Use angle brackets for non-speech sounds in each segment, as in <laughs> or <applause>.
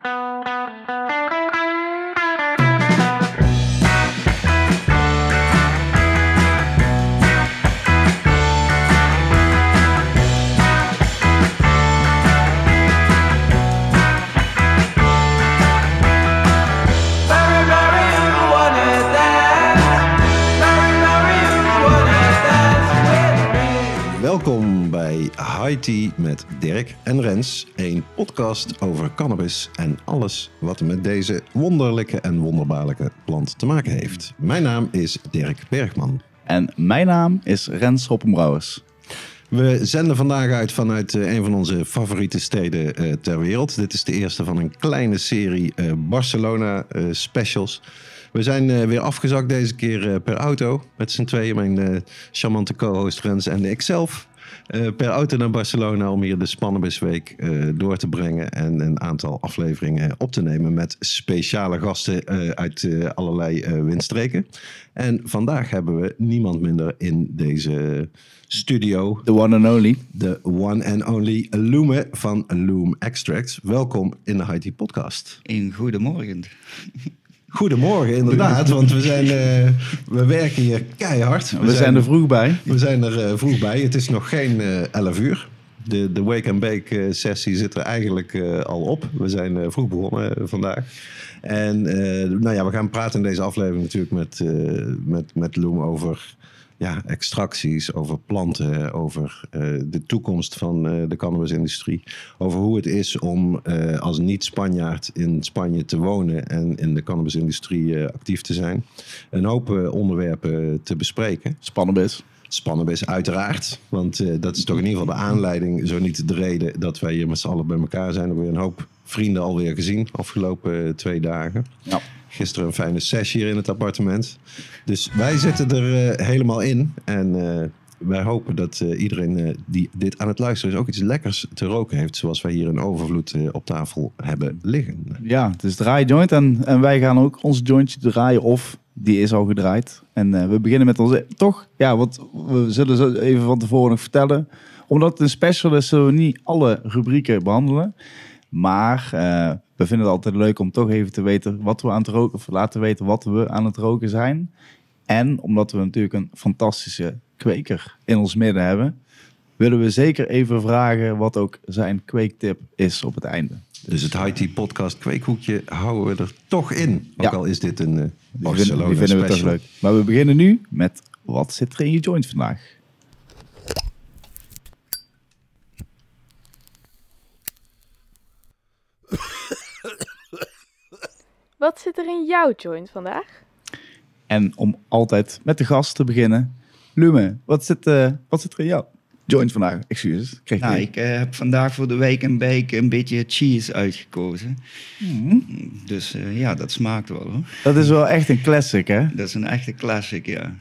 Welkom Tea met Dirk en Rens, een podcast over cannabis en alles wat met deze wonderlijke en wonderbaarlijke plant te maken heeft. Mijn naam is Dirk Bergman. En mijn naam is Rens Hoppenbrouwers. We zenden vandaag uit vanuit eh, een van onze favoriete steden eh, ter wereld. Dit is de eerste van een kleine serie eh, Barcelona specials. We zijn weer afgezakt deze keer per auto. Met z'n tweeën, mijn charmante co-host Rens en ikzelf. Eh, per auto naar Barcelona om hier de Spannenbisweek eh door te brengen. En een aantal afleveringen op te nemen met speciale gasten eh, uit eh, allerlei eh, windstreken. En vandaag hebben we niemand minder in deze studio The one and only. de one and only Lume van Loom Extracts. Welkom in de Haiti podcast. Een goedemorgen. Goedemorgen, inderdaad, <laughs> want we, zijn, eh, we werken hier keihard. We, zijn er vroeg bij. We zijn er eh, vroeg bij. Het is nog geen eh 11 uur. De, de wake and bake sessie zit er eigenlijk al op. We zijn vroeg begonnen vandaag. En nou ja, we gaan praten in deze aflevering natuurlijk met, met, met Loom over ja, extracties, over planten, over eh, de toekomst van eh, de cannabisindustrie. Over hoe het is om eh, als niet-Spanjaard in Spanje te wonen en in de cannabisindustrie actief te zijn. Een hoop onderwerpen te bespreken. Spannend Spannend is uiteraard, want dat is toch in ieder geval de aanleiding, zo niet de reden dat wij hier met z'n allen bij elkaar zijn. We hebben een hoop vrienden alweer gezien afgelopen twee dagen. Ja. Gisteren een fijne sessie hier in het appartement. Dus wij zitten er eh, helemaal in en eh, wij hopen dat eh, iedereen die dit aan het luisteren is ook iets lekkers te roken heeft, zoals wij hier in overvloed op tafel hebben liggen. Ja, het is draai joint en, en wij gaan ook ons jointje draaien of die is al gedraaid. En we beginnen met onze, toch? Ja, want we zullen zo even van tevoren vertellen. Omdat het een special is, zullen we niet alle rubrieken behandelen. Maar we vinden het altijd leuk om toch even te weten wat we aan het roken, of laten weten wat we aan het roken zijn. En omdat we natuurlijk een fantastische kweker in ons midden hebben, willen we zeker even vragen wat ook zijn kweektip is op het einde. Dus het High Tea podcast kweekhoekje houden we er toch in. Ook Ja. al is dit een Die vinden, Barcelona die vinden we toch leuk. Maar we beginnen nu met wat zit er in je joint vandaag? Wat zit er in jouw joint vandaag? En om altijd met de gast te beginnen. Lume, wat zit, eh, wat zit er in jou? Joint vandaag, excuses. ik Kreeg Nou, je- ik eh, heb vandaag voor de week en bake een beetje cheese uitgekozen. Mhm. Dus eh, ja, dat smaakt wel hoor. Dat is wel echt een classic, hè? Dat is een echte classic, ja.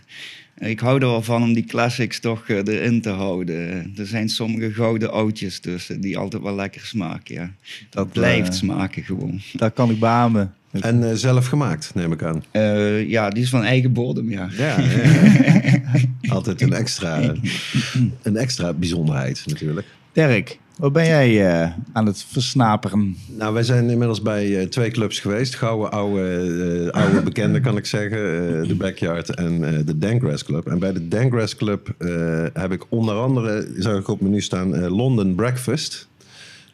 Ik hou er wel van om die classics toch erin te houden. Er zijn sommige gouden oudjes tussen die altijd wel lekker smaken, ja. Dat, Dat, blijft smaken gewoon. Dat kan ik beamen. En eh, zelf gemaakt, neem ik aan. Eh, ja, die is van eigen bodem, ja. Ja, ja. <laughs> altijd een extra, een extra bijzonderheid natuurlijk. Dirk, wat ben jij eh, aan het versnaperen? Nou, wij zijn inmiddels bij eh, twee clubs geweest. Gouden oude, oude bekenden kan ik zeggen. eh, de Backyard en eh, de Dankgrass Club. En bij de Dankgrass Club eh, heb ik onder andere, zag ik op menu staan, eh, London Breakfast.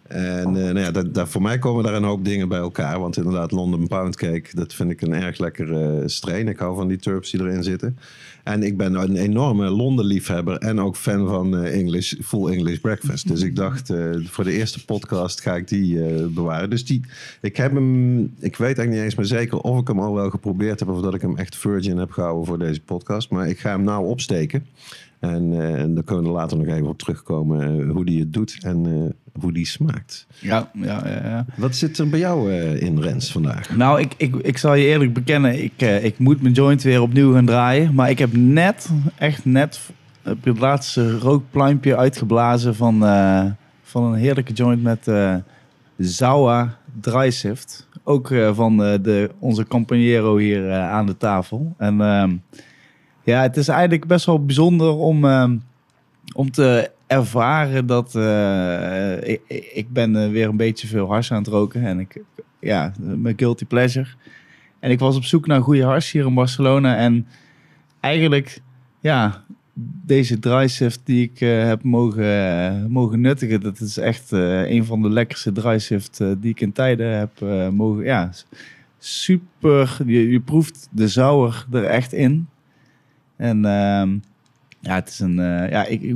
En eh, nou ja, dat, voor mij komen daar een hoop dingen bij elkaar. Want inderdaad, London Pound Cake, dat vind ik een erg lekkere uh, strain. Ik hou van die turps die erin zitten. En ik ben een enorme Londen-liefhebber en ook fan van uh, English, Full English Breakfast. Dus ik dacht, voor de eerste podcast ga ik die bewaren. Dus die, ik heb hem, ik weet eigenlijk niet eens meer zeker of ik hem al wel geprobeerd heb... of dat ik hem echt virgin heb gehouden voor deze podcast. Maar ik ga hem nou opsteken. En, uh, en daar kunnen we later nog even op terugkomen uh, hoe die het doet en uh, hoe die smaakt. Ja, ja, ja, ja. Wat zit er bij jou in, Rens, vandaag? Nou, ik, ik, ik zal je eerlijk bekennen, ik, ik moet mijn joint weer opnieuw gaan draaien. Maar ik heb net, echt net, op het laatste rookpluimpje uitgeblazen van, uh, van een heerlijke joint met uh, Zawa Drysift. Ook van de, onze compagniero hier aan de tafel. En ehm, ja, het is eigenlijk best wel bijzonder om, uh, om te ervaren dat uh, ik, ik ben uh, weer een beetje veel hars aan het roken. En ik ja, mijn guilty pleasure. En ik was op zoek naar goede hars hier in Barcelona. En eigenlijk, ja, deze dryshift die ik eh, heb mogen, eh, mogen nuttigen, dat is echt eh, een van de lekkerste dryshift eh, die ik in tijden heb eh, mogen. Ja, super. Je, je proeft de zouwer er echt in. En ehm, ja, het is een. eh, ja, ik, ik,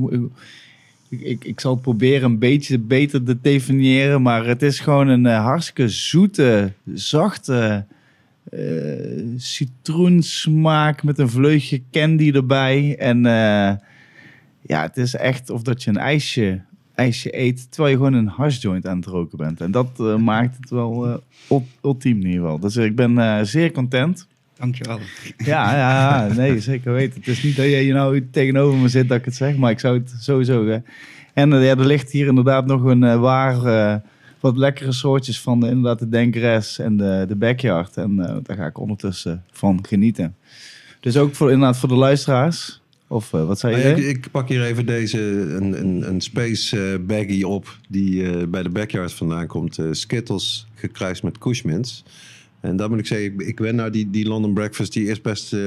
ik, ik, zal het proberen een beetje beter te definiëren, maar het is gewoon een eh, hartstikke zoete, zachte eh, citroensmaak met een vleugje candy erbij. En ja, het is echt of dat je een ijsje, ijsje eet terwijl je gewoon een hashjoint aan het roken bent. En dat maakt het wel ul- ultiem in ieder geval. Dus ik ben zeer content. Dankjewel. Ja, ja, nee, zeker weten. Het is niet dat je hier nou tegenover me zit dat ik het zeg, maar ik zou het sowieso... Hè. En eh, ja, er ligt hier inderdaad nog een eh, waar... eh, wat lekkere soortjes van de, inderdaad de Denkres en de, de Backyard. En eh, daar ga ik ondertussen van genieten. Dus ook voor, inderdaad voor de luisteraars. Of wat zei Nou je? ik, ik pak hier even deze, een, een, een space baggy op die eh, bij de backyard vandaan komt. Eh, Skittles gekruist met Cushmans. En dat moet ik zeggen, ik, ik ben nou die, die London Breakfast, die is best eh,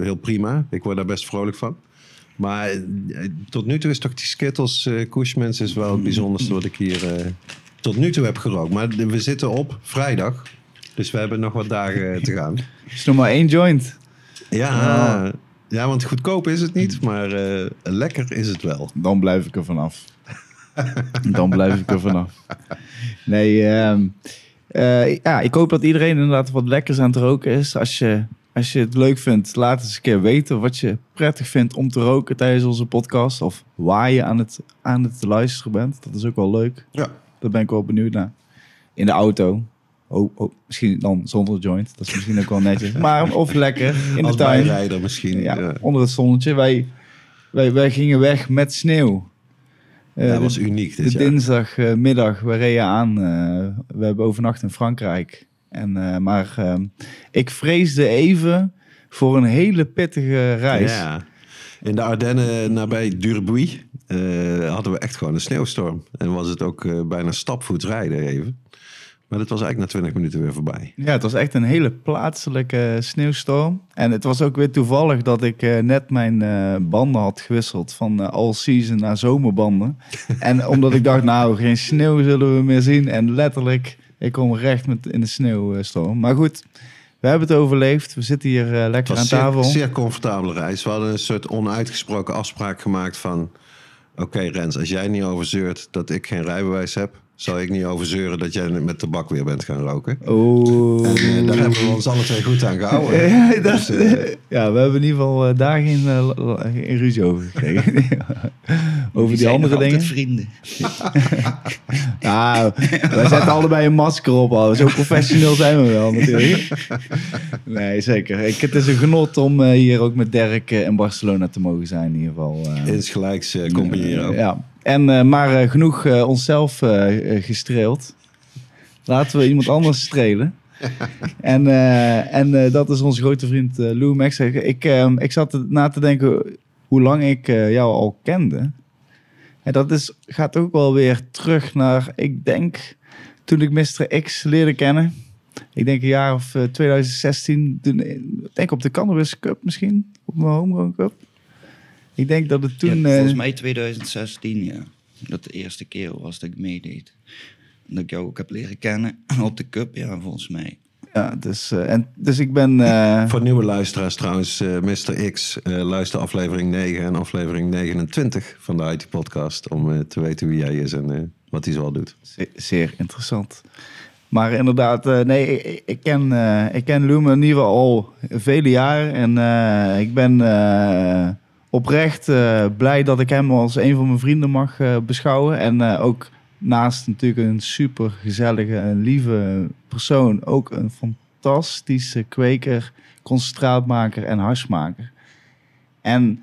heel prima. Ik word daar best vrolijk van. Maar eh, tot nu toe is toch die Skittles uh, Cushmans is wel het bijzonderste wat ik hier tot nu toe heb gerookt. Maar we zitten op vrijdag, dus we hebben nog wat dagen te gaan. is nog maar één joint. Ja, ja want goedkoop is het niet, maar lekker is het wel. Dan blijf ik er vanaf. Dan blijf ik er vanaf. Nee, ehm, eh, ja, ik hoop dat iedereen inderdaad wat lekkers aan het roken is. Als je, als je het leuk vindt, laat eens een keer weten wat je prettig vindt om te roken tijdens onze podcast. Of waar je aan het, aan het luisteren bent. Dat is ook wel leuk. Ja. Daar ben ik wel benieuwd naar. In de auto. Oh, oh, misschien dan zonder joint. Dat is misschien ook wel netjes. <laughs> Maar of lekker in Als de tuin. bijrijder misschien. Ja, Ja. onder het zonnetje. Wij, wij, wij gingen weg met sneeuw. Eh, dat was uniek de jaar. dinsdagmiddag, we reden aan. eh, we hebben overnacht in Frankrijk. En, eh, maar eh, ik vreesde even voor een hele pittige reis. Ja. In de Ardennen nabij Durbuy eh, hadden we echt gewoon een sneeuwstorm. En was het ook eh, bijna stapvoets rijden even. Maar dat was eigenlijk na 20 minuten weer voorbij. Ja, het was echt een hele plaatselijke sneeuwstorm. En het was ook weer toevallig dat ik eh, net mijn eh, banden had gewisseld van eh, all-season naar zomerbanden. <laughs> en omdat ik dacht, nou, geen sneeuw zullen we meer zien. En letterlijk, ik kom recht met, in de sneeuwstorm. Maar goed, we hebben het overleefd. We zitten hier Het lekker aan was een tafel. zeer, zeer comfortabele reis. We hadden een soort onuitgesproken afspraak gemaakt van... Oké Rens, als jij niet overzeurt dat ik geen rijbewijs heb... zal ik niet overzeuren dat jij met tabak weer bent gaan roken. Oh. En eh, daar hebben we ons alle twee goed aan gehouden. <laughs> Ja, dat, Dus, eh, ja, we hebben in ieder geval eh, daar geen, eh, geen ruzie over gekregen. <laughs> over die andere dingen. altijd vrienden. <laughs> Nou, wij zetten allebei een masker op. Al. Zo professioneel zijn we wel natuurlijk. Nee, zeker. Ik, het is een genot om hier ook met Dirk in Barcelona te mogen zijn in ieder geval. eh. insgelijks combineren. ja. En, eh, maar eh, genoeg eh, onszelf gestreeld. Laten we iemand anders strelen. <laughs> en en dat is onze grote vriend Lou Max. Ik, eh, ik zat na te denken hoe lang ik jou al kende. En dat is, gaat ook wel weer terug naar, ik denk, toen ik Mr. X leerde kennen. Ik denk een jaar of eh, 2016. Toen, ik denk op de Cannabis Cup misschien. Op mijn Homegrown Cup. Ik denk dat het toen... Ja, eh, volgens mij 2016, ja. Dat de eerste keer was dat ik meedeed. Dat ik jou ook heb leren kennen <laughs> op de cup, ja, volgens mij. Ja, dus, eh, en, dus ik ben... eh, <laughs> Voor nieuwe luisteraars trouwens, eh, Mr. X, eh, luister aflevering 9 en aflevering 29 van de IT-podcast... om eh, te weten wie jij is en eh, wat hij zoal doet. Ze- zeer interessant. Maar inderdaad, eh, nee, ik, ik ken, eh ik ken Lumen in ieder geval al vele jaren. En eh, ik ben eh, oprecht eh, blij dat ik hem als een van mijn vrienden mag eh, beschouwen. En eh, ook naast natuurlijk een super gezellige en lieve persoon, ook een fantastische kweker, concentraatmaker en harsmaker. En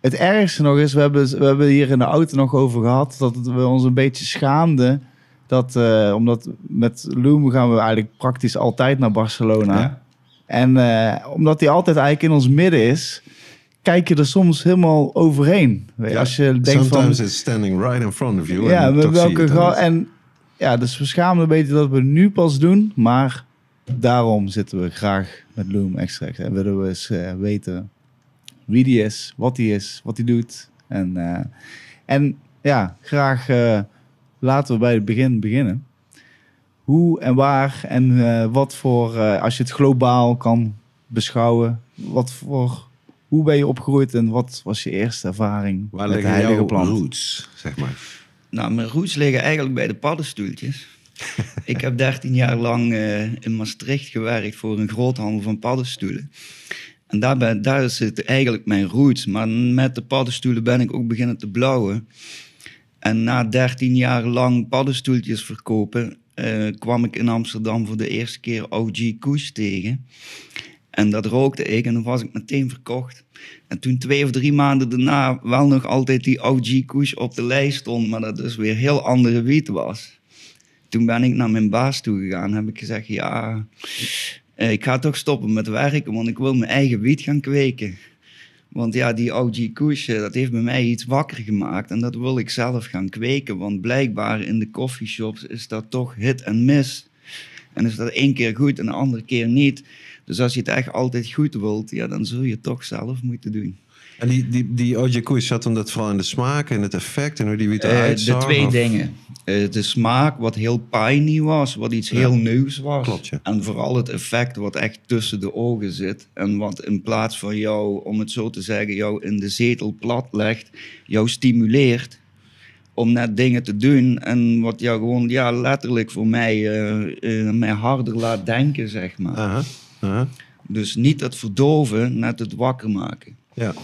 het ergste nog is, we hebben, we hebben hier in de auto nog over gehad, dat we ons een beetje schaamden. Dat, omdat met Loom gaan we eigenlijk praktisch altijd naar Barcelona. Ja. En omdat hij altijd eigenlijk in ons midden is, kijk je er soms helemaal overheen. Je, Als je denkt van, Sometimes it's standing right in front of you. ja, met welke. En ja, dus we schamen een beetje dat we nu pas doen. Maar daarom zitten we graag met Loom Extract. En willen we eens eh, weten wie die is, wat die is, wat hij doet. En, eh, en ja, graag eh, laten we bij het begin beginnen. Hoe en waar en wat voor, als je het globaal kan beschouwen, wat voor, hoe ben je opgegroeid en wat was je eerste ervaring Waar met de liggen heilige jouw plant? roots, zeg maar? Nou, mijn roots liggen eigenlijk bij de paddenstoeltjes. <laughs> ik heb 13 jaar lang eh, in Maastricht gewerkt voor een groothandel van paddenstoelen. En daar, ben, daar zitten eigenlijk mijn roots. Maar met de paddenstoelen ben ik ook beginnen te blauwen. En na 13 jaar lang paddenstoeltjes verkopen, eh, kwam ik in Amsterdam voor de eerste keer OG Koes tegen. En dat rookte ik en dan was ik meteen verkocht. En toen twee of drie maanden daarna wel nog altijd die OG Koes op de lijst stond, maar dat dus weer heel andere wiet was. Toen ben ik naar mijn baas toe gegaan heb ik gezegd, ja, eh, ik ga toch stoppen met werken, want ik wil mijn eigen wiet gaan kweken. Want ja, die OG Koes, eh, dat heeft bij mij iets wakker gemaakt en dat wil ik zelf gaan kweken. Want blijkbaar in de coffeeshops is dat toch hit en miss. En is dat één keer goed en de andere keer niet. Dus als je het echt altijd goed wilt, ja, dan zul je het toch zelf moeten doen. En die, die, die OJ Koers zat hem dat vooral in de smaak en het effect en hoe die wiet Eh, eruit de twee of- dingen. Eh, de smaak, wat heel piney was, wat iets Ja. heel nieuws was. Klopt, ja. En vooral het effect wat echt tussen de ogen zit. En wat in plaats van jou, om het zo te zeggen, jou in de zetel plat legt, jou stimuleert om net dingen te doen. En wat jou gewoon, ja, letterlijk voor mij, eh, mij harder laat denken, zeg maar. Dus niet het verdoven, net het wakker maken. Ja.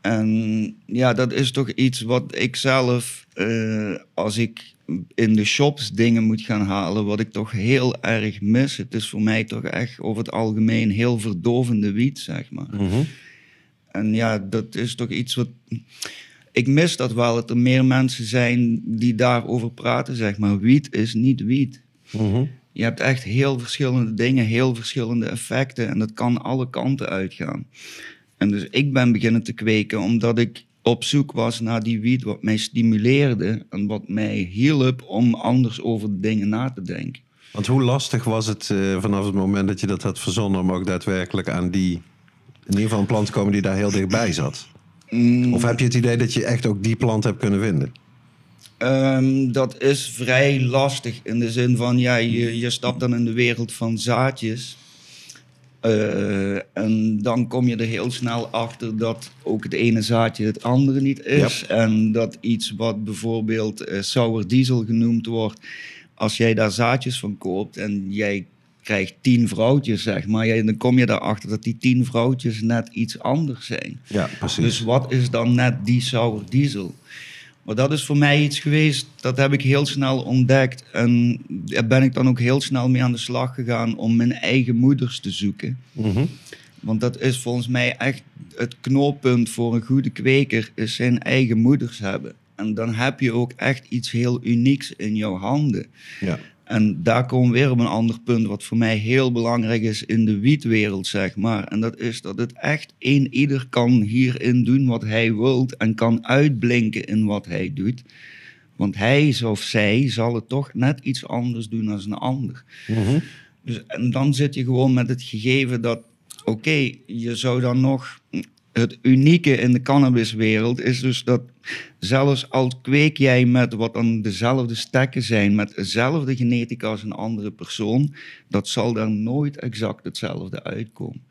En ja, dat is toch iets wat ik zelf, eh, als ik in de shops dingen moet gaan halen, wat ik toch heel erg mis. Het is voor mij toch echt over het algemeen heel verdovende wiet, zeg maar. Mhm. En ja, dat is toch iets wat. Ik mis dat wel, dat er meer mensen zijn die daarover praten, zeg maar. Wiet is niet wiet. Mhm. Je hebt echt heel verschillende dingen, heel verschillende effecten en dat kan alle kanten uitgaan. En dus ik ben beginnen te kweken omdat ik op zoek was naar die wiet wat mij stimuleerde en wat mij hielp om anders over dingen na te denken. Want hoe lastig was het eh, vanaf het moment dat je dat had verzonnen om ook daadwerkelijk aan die, in ieder geval een plant te komen die daar heel dichtbij zat? Mm, Of heb je het idee dat je echt ook die plant hebt kunnen vinden? Ehm, dat is vrij lastig in de zin van, ja, je, je stapt dan in de wereld van zaadjes. Eh, en dan kom je er heel snel achter dat ook het ene zaadje het andere niet is. En dat iets wat bijvoorbeeld sour diesel genoemd wordt, als jij daar zaadjes van koopt en jij krijgt tien vrouwtjes, zeg maar, ja, dan kom je erachter dat die tien vrouwtjes net iets anders zijn. Ja, precies. Dus wat is dan net die sour diesel? Maar dat is voor mij iets geweest, dat heb ik heel snel ontdekt. En daar ben ik dan ook heel snel mee aan de slag gegaan om mijn eigen moeders te zoeken. Mhm. Want dat is volgens mij echt het knooppunt voor een goede kweker, is zijn eigen moeders hebben. En dan heb je ook echt iets heel unieks in jouw handen. Ja. En daar komen we weer op een ander punt, wat voor mij heel belangrijk is in de wietwereld, zeg maar. En dat is dat het echt een ieder kan hierin doen wat hij wilt en kan uitblinken in wat hij doet. Want hij of zij zal het toch net iets anders doen dan een ander. Mhm. Dus, en dan zit je gewoon met het gegeven dat, oké, je zou dan nog. Het unieke in de cannabiswereld is dus dat zelfs al kweek jij met wat dan dezelfde stekken zijn, met dezelfde genetica als een andere persoon, dat zal daar nooit exact hetzelfde uitkomen.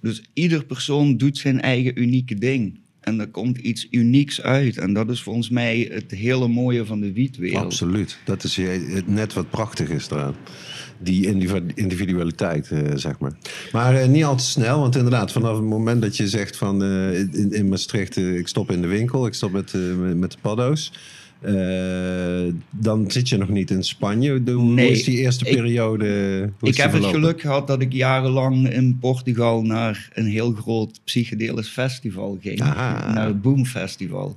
Dus ieder persoon doet zijn eigen unieke ding. En er komt iets unieks uit. En dat is volgens mij het hele mooie van de wietwereld. Absoluut. Dat is net wat prachtig is eraan. Die individu- individualiteit, eh, zeg maar. Maar eh, niet al te snel, want inderdaad, vanaf het moment dat je zegt van eh, in, in Maastricht, ik stop in de winkel, ik stop met, eh, met- de paddo's. eh, dan zit je nog niet in Spanje. De, hoe Nee, is die eerste ik- periode? Ik heb het geluk gehad dat ik jarenlang in Portugal naar een heel groot psychedelisch festival ging. Aha. Naar het Boom Festival.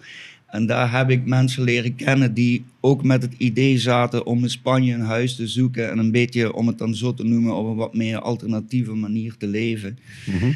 En daar heb ik mensen leren kennen die ook met het idee zaten om in Spanje een huis te zoeken. En een beetje, om het dan zo te noemen, op een wat meer alternatieve manier te leven. Mhm.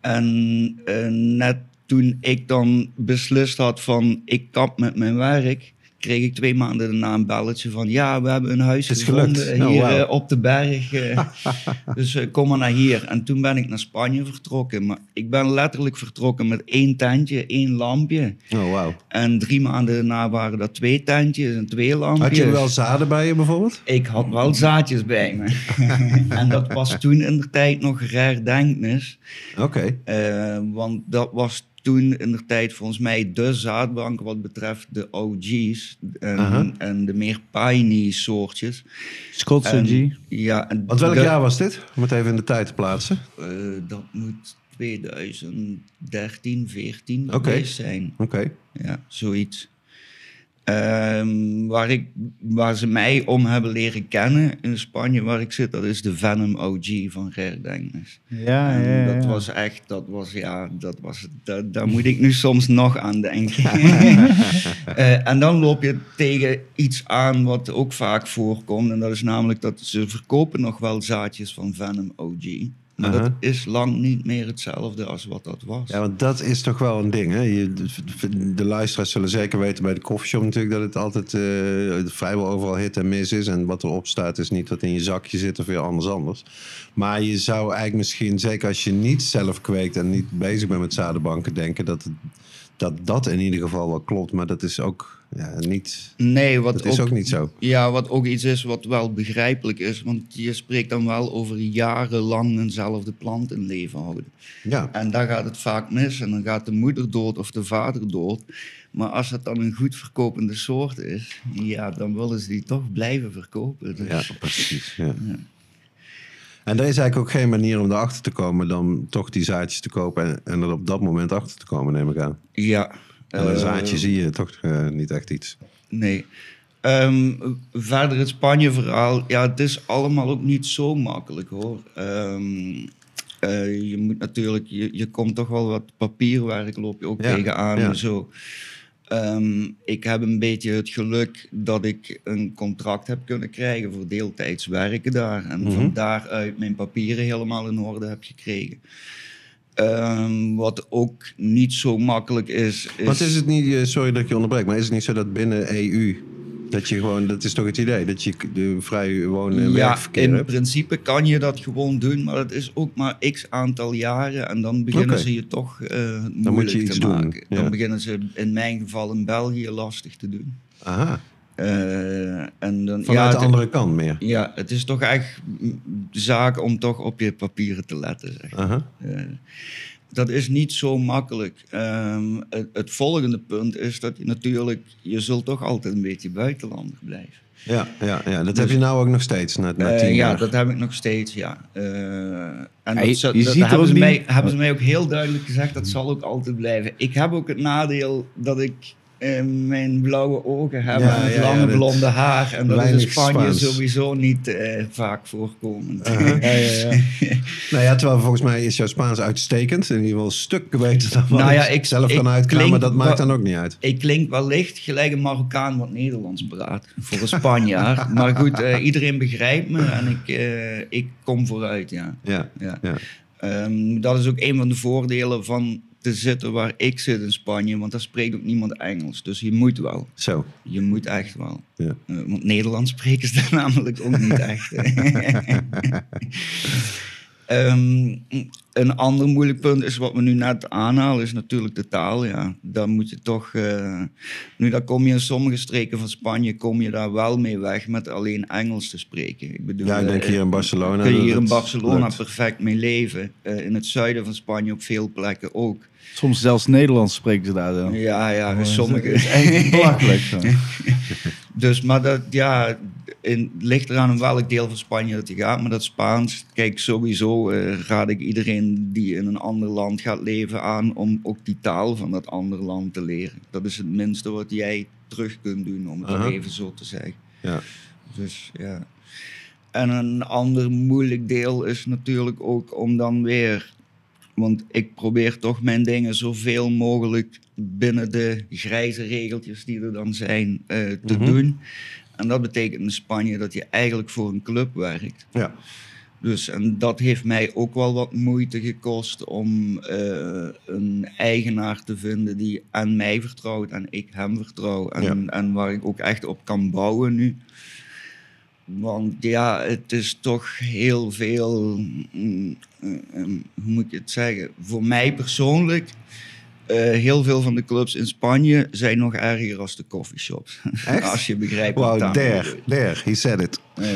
En eh, net toen ik dan beslist had van ik kap met mijn werk, kreeg ik twee maanden daarna een belletje van... Ja, we hebben een huis is gevonden gelukt. Oh, hier eh, op de berg. eh. <laughs> dus eh, kom maar naar hier. En toen ben ik naar Spanje vertrokken. Maar ik ben letterlijk vertrokken met één tentje, één lampje. Oh, wauw. En drie maanden daarna waren dat twee tentjes en twee lampjes. Had je wel zaden bij je bijvoorbeeld? Ik had wel zaadjes bij me. <laughs> en dat was toen in de tijd nog rare denknis. Oké. Want dat was toen in de tijd volgens mij de zaadbank wat betreft de OG's. En, Aha. en de meer piney soortjes. Schotse En- G. Ja, en Want welk de- jaar was dit? Om het even in de tijd te plaatsen. eh, dat moet 2013, 14 Oké. geweest zijn. Oké. Ja, zoiets. Ehm, waar, ik, waar ze mij om hebben leren kennen in Spanje, waar ik zit, dat is de Venom OG van Rare Denknis. Ja, En ja, ja. dat was echt, dat was, ja, dat was, dat, daar moet ik nu soms nog aan denken. <laughs> Eh, en dan loop je tegen iets aan wat ook vaak voorkomt, en dat is namelijk dat ze verkopen nog wel zaadjes van Venom OG. Maar dat Aha. is lang niet meer hetzelfde als wat dat was. Ja, want dat is toch wel een ding. Hè? Je, de luisteraars zullen zeker weten bij de koffieshop natuurlijk dat het altijd eh, vrijwel overal hit en mis is. En wat erop staat is niet wat in je zakje zit of weer anders anders. Maar je zou eigenlijk misschien, zeker als je niet zelf kweekt en niet bezig bent met zadenbanken, denken dat het- dat, dat in ieder geval wel klopt. Maar dat is ook ja, niet, Nee, wat dat is ook niet zo. Ja, wat ook iets is wat wel begrijpelijk is. Want je spreekt dan wel over jarenlang eenzelfde plant in leven houden. Ja, En daar gaat het vaak mis. En dan gaat de moeder dood of de vader dood. Maar als het dan een goed verkopende soort is, ja, dan willen ze die toch blijven verkopen. Dus, ja precies. Ja. En er is eigenlijk ook geen manier om erachter te komen dan toch die zaadjes te kopen en, en er op dat moment achter te komen, neem ik aan. ja. En een eh, zaadje zie je toch eh, niet echt iets. Nee. Ehm, verder het Spanje-verhaal. Ja, het is allemaal ook niet zo makkelijk hoor. Ehm, eh, je moet natuurlijk, je, je komt toch wel wat papierwerk, loop je ook Ja, tegenaan ja. en zo. Ehm, ik heb een beetje het geluk dat ik een contract heb kunnen krijgen voor deeltijds werken daar. En Mhm. van daaruit mijn papieren helemaal in orde heb gekregen. Ehm, wat ook niet zo makkelijk is. is Want is het niet, eh, sorry dat ik je onderbreek, maar is het niet zo dat binnen EU, dat je gewoon, dat is toch het idee, dat je de vrij wonen en Ja, in hebt? principe kan je dat gewoon doen, maar dat is ook maar x aantal jaren en dan beginnen ze je toch eh moet moeilijk je iets te doen, maken. ja. Dan beginnen ze in mijn geval in België lastig te doen. Aha, Eh, en dan, vanuit ja, de het, andere kant meer. ja, het is toch echt zaak om toch op je papieren te letten. Zeg. Eh, dat is niet zo makkelijk. Ehm, het, het volgende punt is dat je natuurlijk, je zult toch altijd een beetje buitenlander blijven. Ja, ja, ja, dat heb je nou ook nog steeds, na, na Eh, tien ja, jaar. dat heb ik nog steeds, ja. Eh, en je- dat, zo- je dat ziet hebben, ze mij, hebben ze mij ook heel duidelijk gezegd, dat zal ook altijd blijven. Ik heb ook het nadeel dat ik mijn blauwe ogen heb Ja, en het lange ja, blonde haar. En dat is in Spanje Spaans. sowieso niet eh, vaak voorkomend. <laughs> Ja, ja, ja. Nou ja, terwijl volgens mij is jouw Spaans uitstekend. In ieder geval een stuk beter dan wat Nou ja, ik, zelf ik kan uitkramen. maar dat maakt dan ook niet uit. Ik klink wellicht gelijk een Marokkaan wat Nederlands praat, voor een Spanjaard. <laughs> maar goed, eh, iedereen begrijpt me en ik, eh, ik kom vooruit, ja. Ja, ja. ja. Ehm, dat is ook een van de voordelen van te zitten waar ik zit in Spanje, want daar spreekt ook niemand Engels. Dus je moet wel. Zo. Je moet echt wel. Ja. Eh, want Nederlands spreken ze <laughs> daar namelijk ook niet echt. <laughs> Ehm, een ander moeilijk punt is wat we nu net aanhalen, is natuurlijk de taal. Ja. Daar moet je toch. eh, nu, daar kom je in sommige streken van Spanje, kom je daar wel mee weg met alleen Engels te spreken. Ik bedoel, Ja, ik denk eh, hier in Barcelona. kun je hier in Barcelona perfect mee leven. In het zuiden van Spanje op veel plekken ook. Soms zelfs Nederlands spreken ze daar dan. Ja, ja, Oh, sommige. Is echt <laughs> belachelijk. zo. <laughs> Dus, maar dat, ja, in, het ligt eraan in welk deel van Spanje dat je gaat. Maar dat Spaans, kijk, sowieso eh, raad ik iedereen die in een ander land gaat leven aan om ook die taal van dat andere land te leren. Dat is het minste wat jij terug kunt doen, om het maar even zo te zeggen. Ja. Dus ja. En een ander moeilijk deel is natuurlijk ook om dan weer. Want ik probeer toch mijn dingen zoveel mogelijk binnen de grijze regeltjes die er dan zijn eh, te Mhm. doen. En dat betekent in Spanje dat je eigenlijk voor een club werkt. Ja. Dus en dat heeft mij ook wel wat moeite gekost om eh, een eigenaar te vinden die aan mij vertrouwt en ik hem vertrouw. En, en waar ik ook echt op kan bouwen nu. Want ja, het is toch heel veel, mm, eh, eh, hoe moet ik het zeggen, voor mij persoonlijk eh, heel veel van de clubs in Spanje zijn nog erger als de coffeeshops. <laughs> Echt? als je begrijpt Wow, wat daar there, there, he said it. Uh,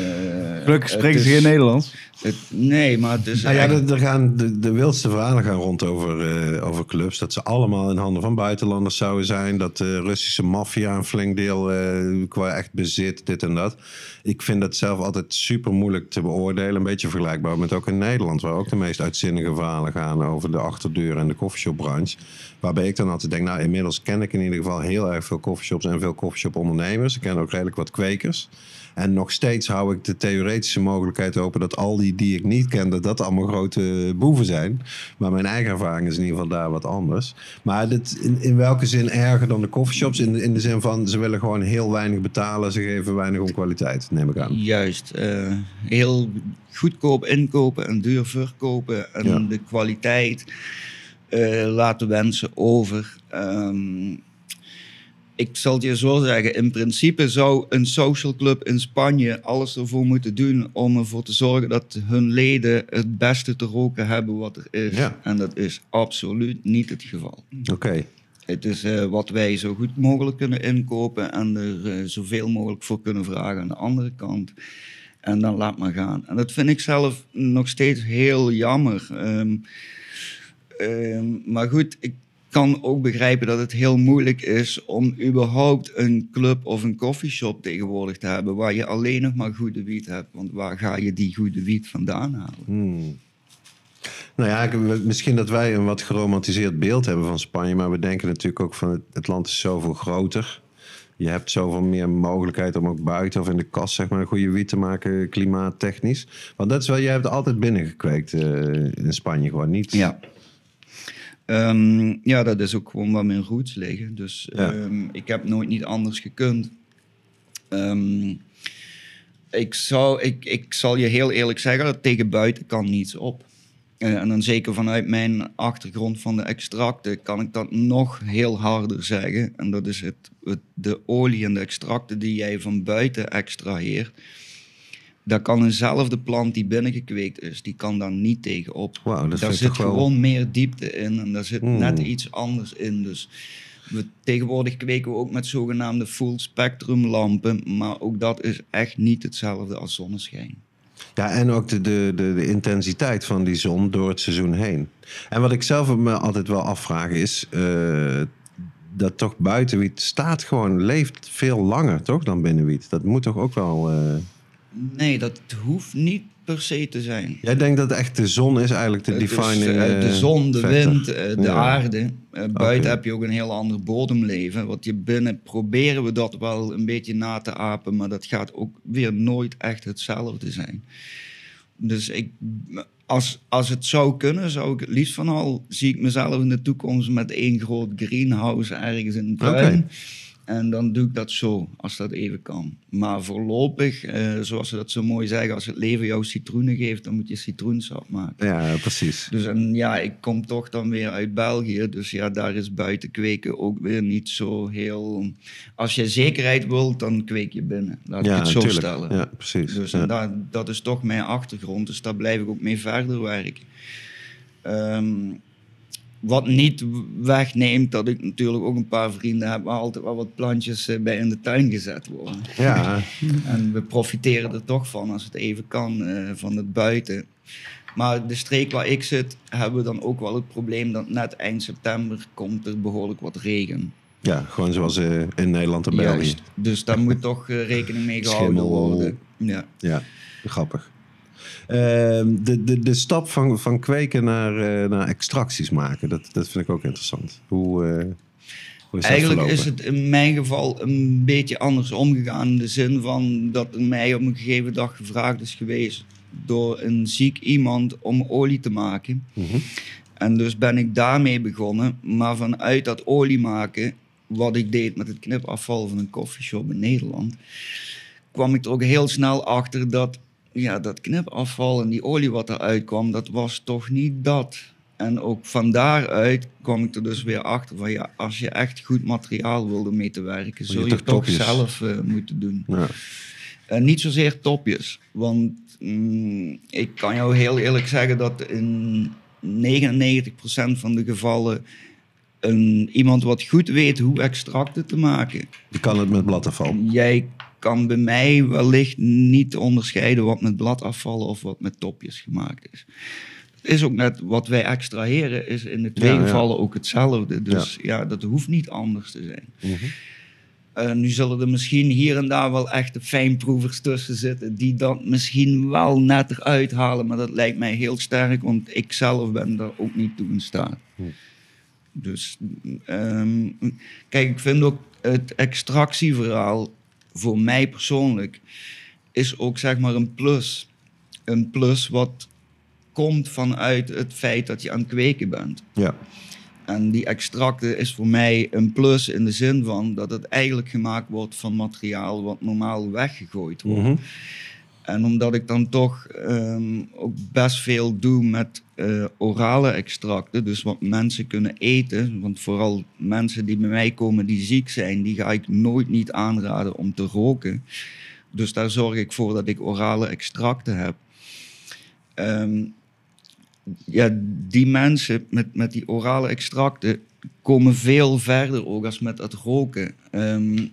Gelukkig spreken ze geen Nederlands. Het, nee, maar is Nou ja, er, gaan, de, de wildste verhalen gaan rond over, eh, over clubs. Dat ze allemaal in handen van buitenlanders zouden zijn. Dat de Russische maffia een flink deel eh, qua echt bezit, dit en dat. Ik vind dat zelf altijd super moeilijk te beoordelen. Een beetje vergelijkbaar met ook in Nederland. Waar ook de meest uitzinnige verhalen gaan over de achterdeur en de koffieshopbranche. Waarbij ik dan altijd denk, nou inmiddels ken ik in ieder geval heel erg veel coffeeshops en veel coffeeshop ondernemers. Ik ken ook redelijk wat kwekers. En nog steeds hou ik de theoretische mogelijkheid open dat al die die ik niet ken, dat dat allemaal grote boeven zijn. Maar mijn eigen ervaring is in ieder geval daar wat anders. Maar dit, in, in welke zin erger dan de coffeeshops? In, de- in de zin van ze willen gewoon heel weinig betalen, ze geven weinig om kwaliteit, neem ik aan. Juist. eh, heel goedkoop inkopen en duur verkopen. En Ja. de kwaliteit eh, laten wensen over. Ehm, ik zal het je zo zeggen. In principe zou een social club in Spanje alles ervoor moeten doen om ervoor te zorgen dat hun leden het beste te roken hebben wat er is. Ja. En dat is absoluut niet het geval. Oké. Het is eh, wat wij zo goed mogelijk kunnen inkopen en er eh, zoveel mogelijk voor kunnen vragen aan de andere kant. En dan laat maar gaan. En dat vind ik zelf nog steeds heel jammer. Ehm, ehm, maar goed, ik kan ook begrijpen dat het heel moeilijk is om überhaupt een club of een coffeeshop tegenwoordig te hebben waar je alleen nog maar goede wiet hebt. Want waar ga je die goede wiet vandaan halen? Hmm. Nou ja, misschien dat wij een wat geromantiseerd beeld hebben van Spanje. Maar we denken natuurlijk ook van het, land is zoveel groter. Je hebt zoveel meer mogelijkheid om ook buiten of in de kast zeg maar, een goede wiet te maken, klimaattechnisch. Want dat is wel, jij hebt altijd binnengekweekt eh in Spanje gewoon niet. Ja. Ehm, ja, dat is ook gewoon waar mijn roots liggen. Dus Ja. ehm, ik heb nooit niet anders gekund. Ehm, ik, zou, ik, ik zal je heel eerlijk zeggen, dat tegen buiten kan niets op. Eh, en dan zeker vanuit mijn achtergrond van de extracten kan ik dat nog heel harder zeggen. En dat is het, het, de olie en de extracten die jij van buiten extraheert. Daar kan eenzelfde plant die binnengekweekt is, die kan daar niet tegen op. Wauw, dat daar zit wel- gewoon meer diepte in en daar zit Hmm. net iets anders in. Dus we, tegenwoordig kweken we ook met zogenaamde full spectrum lampen, maar ook dat is echt niet hetzelfde als zonneschijn. Ja, en ook de, de, de, de intensiteit van die zon door het seizoen heen. En wat ik zelf me altijd wel afvraag is... eh, dat toch buitenwiet staat gewoon, leeft veel langer toch dan binnenwiet. Dat moet toch ook wel... eh, Nee, dat hoeft niet per se te zijn. Jij denkt dat echt de zon is eigenlijk de defining eh, de eh, zon, de wind, eh, de Ja. aarde. Buiten heb je ook een heel ander bodemleven. Wat je binnen proberen we dat wel een beetje na te apen, maar dat gaat ook weer nooit echt hetzelfde zijn. Dus ik, als, als het zou kunnen, zou ik het liefst van al, zie ik mezelf in de toekomst met één groot greenhouse ergens in een tuin. En dan doe ik dat zo, als dat even kan. Maar voorlopig, eh, zoals ze dat zo mooi zeggen, als het leven jou citroenen geeft, dan moet je citroensap maken. Ja, precies. Dus en ja, ik kom toch dan weer uit België. Dus ja, daar is buiten kweken ook weer niet zo heel... Als je zekerheid wilt, dan kweek je binnen. Laat ik het zo tuurlijk. stellen. Ja, precies. Dus Ja. en daar, dat is toch mijn achtergrond. Dus daar blijf ik ook mee verder werken. Ehm, wat niet wegneemt dat ik natuurlijk ook een paar vrienden heb... waar altijd wel wat plantjes eh, bij in de tuin gezet worden. ja, En we profiteren er toch van, als het even kan, eh, van het buiten. Maar de streek waar ik zit, hebben we dan ook wel het probleem dat net eind september komt er behoorlijk wat regen. ja, gewoon zoals eh, in Nederland en België. Juist. Dus daar moet toch rekening mee <laughs> gehouden Schimmel. worden. Ja. Ja, grappig. Ehm, de, de, de stap van, van kweken naar, eh, naar extracties maken, dat, dat vind ik ook interessant. Hoe, eh, hoe is Eigenlijk is het in mijn geval een beetje anders omgegaan. In de zin van dat er mij op een gegeven dag gevraagd is geweest door een ziek iemand om olie te maken. Mhm. En dus ben ik daarmee begonnen. Maar vanuit dat olie maken, wat ik deed met het knipafval van een koffieshop in Nederland, kwam ik er ook heel snel achter dat ja, dat knipafval en die olie wat eruit kwam, dat was toch niet dat. En ook van daaruit kwam ik er dus weer achter van ja, als je echt goed materiaal wilde mee te werken, zul je je, toch het toch topjes? zelf eh, moeten doen. Ja. Eh, niet zozeer topjes. Want mm, ik kan jou heel eerlijk zeggen dat in 99% van de gevallen een, iemand wat goed weet hoe extracten te maken. Je kan het met bladafval. Jij kan bij mij wellicht niet onderscheiden wat met bladafvallen of wat met topjes gemaakt is. Het is ook net wat wij extraheren, is in de twee Ja, ja. gevallen ook hetzelfde. Dus ja. dat hoeft niet anders te zijn. Mhm. Eh, nu zullen er misschien hier en daar wel echte fijnproevers tussen zitten die dat misschien wel net eruit halen, maar dat lijkt mij heel sterk, want ik zelf ben daar ook niet toe in staat. Dus ehm, kijk, ik vind ook het extractieverhaal voor mij persoonlijk is ook zeg maar een plus. Een plus wat komt vanuit het feit dat je aan het kweken bent. Ja. En die extracten is voor mij een plus in de zin van dat het eigenlijk gemaakt wordt van materiaal wat normaal weggegooid wordt. Mhm. En omdat ik dan toch ehm, ook best veel doe met eh, orale extracten, dus wat mensen kunnen eten, want vooral mensen die bij mij komen die ziek zijn, die ga ik nooit niet aanraden om te roken. Dus daar zorg ik voor dat ik orale extracten heb. Ehm, ja, die mensen met, met die orale extracten komen veel verder ook als met het roken. Ik,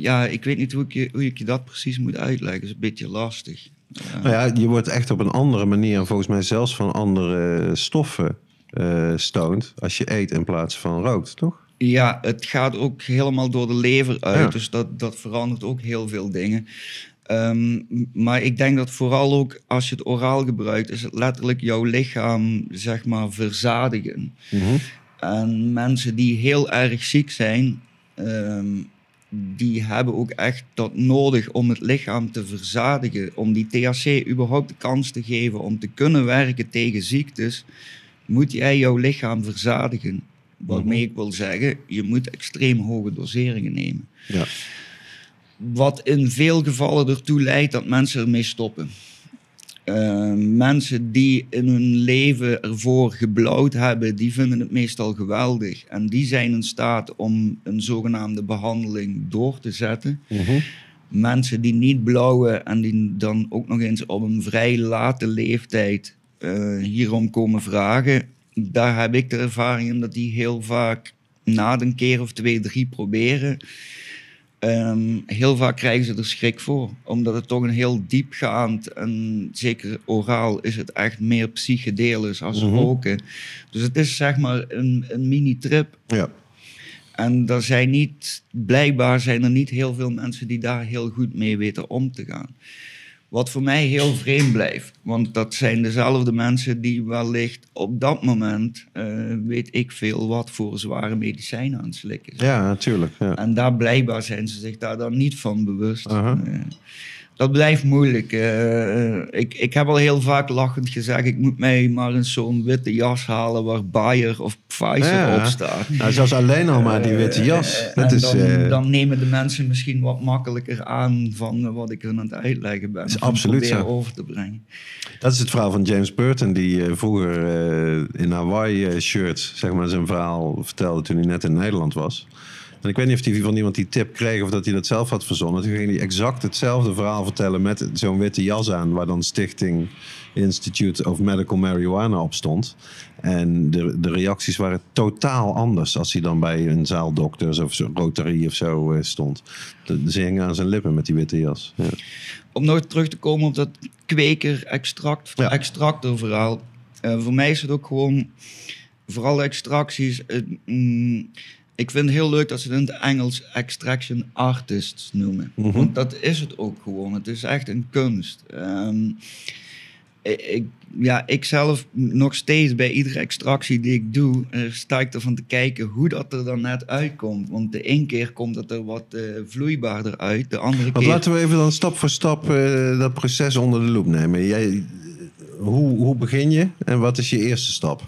ja, ik weet niet hoe ik, je, hoe ik je dat precies moet uitleggen. Dat is een beetje lastig. Ja. Nou ja, je wordt echt op een andere manier, volgens mij zelfs van andere stoffen eh stoned als je eet in plaats van rookt, toch? Ja, het gaat ook helemaal door de lever uit. Ja. Dus dat, dat verandert ook heel veel dingen. Ehm, maar ik denk dat vooral ook als je het oraal gebruikt, is het letterlijk jouw lichaam, zeg maar, verzadigen. Mhm. En mensen die heel erg ziek zijn, ehm, die hebben ook echt dat nodig om het lichaam te verzadigen. Om die THC überhaupt de kans te geven om te kunnen werken tegen ziektes, moet jij jouw lichaam verzadigen. Waarmee ik wil zeggen, je moet extreem hoge doseringen nemen. Ja. Wat in veel gevallen ertoe leidt dat mensen ermee stoppen. Eh, mensen die in hun leven ervoor geblauwd hebben, die vinden het meestal geweldig. En die zijn in staat om een zogenaamde behandeling door te zetten. Mhm. Mensen die niet blauwen en die dan ook nog eens op een vrij late leeftijd eh, hierom komen vragen, daar heb ik de ervaring in dat die heel vaak na een keer of twee, drie proberen, ehm, heel vaak krijgen ze er schrik voor. Omdat het toch een heel diepgaand en zeker oraal is het echt meer psychedelisch als Mhm. roken. Dus het is zeg maar een, een mini-trip. Ja. En er zijn niet, blijkbaar zijn er niet heel veel mensen die daar heel goed mee weten om te gaan. Wat voor mij heel vreemd blijft. Want dat zijn dezelfde mensen die wellicht op dat moment, eh, weet ik veel wat, voor zware medicijnen aan het slikken zijn. ja, natuurlijk. Ja. En daar blijkbaar zijn ze zich daar dan niet van bewust. Aha. Eh, dat blijft moeilijk. Eh, eh, ik, ik heb al heel vaak lachend gezegd, ik moet mij maar eens zo'n witte jas halen waar Bayer of Pfizer Ja. op staat. Nou, zelfs alleen al maar die witte jas. Eh, Dat en is, dan, dan nemen de mensen misschien wat makkelijker aan van wat ik hun aan het uitleggen ben. Is absoluut zo. over te brengen. Dat is het verhaal van James Burton, die vroeger in Hawaii shirts, zeg maar, zijn verhaal vertelde toen hij net in Nederland was. En ik weet niet of hij van iemand die tip kreeg of dat hij dat zelf had verzonnen. Toen ging hij exact hetzelfde verhaal vertellen met zo'n witte jas aan, waar dan Stichting Institute of Medical Marijuana op stond. En de, de reacties waren totaal anders als hij dan bij een zaaldokters of zo, Rotary of zo eh, stond. De, ze hingen aan zijn lippen met die witte jas. Ja. Om nog terug te komen op dat kweker-extract, Ja. extractorverhaal. Eh, voor mij is het ook gewoon, vooral extracties. mm, ik vind het heel leuk dat ze het in het Engels extraction artists noemen. Mhm. Want dat is het ook gewoon. Het is echt een kunst. Ehm, ik, ja, ik zelf nog steeds bij iedere extractie die ik doe, eh, sta ik ervan te kijken hoe dat er dan net uitkomt. Want de ene keer komt het er wat eh, vloeibaarder uit, de andere Want keer... laten we even dan stap voor stap eh, dat proces onder de loep nemen. Jij, hoe, hoe begin je en wat is je eerste stap?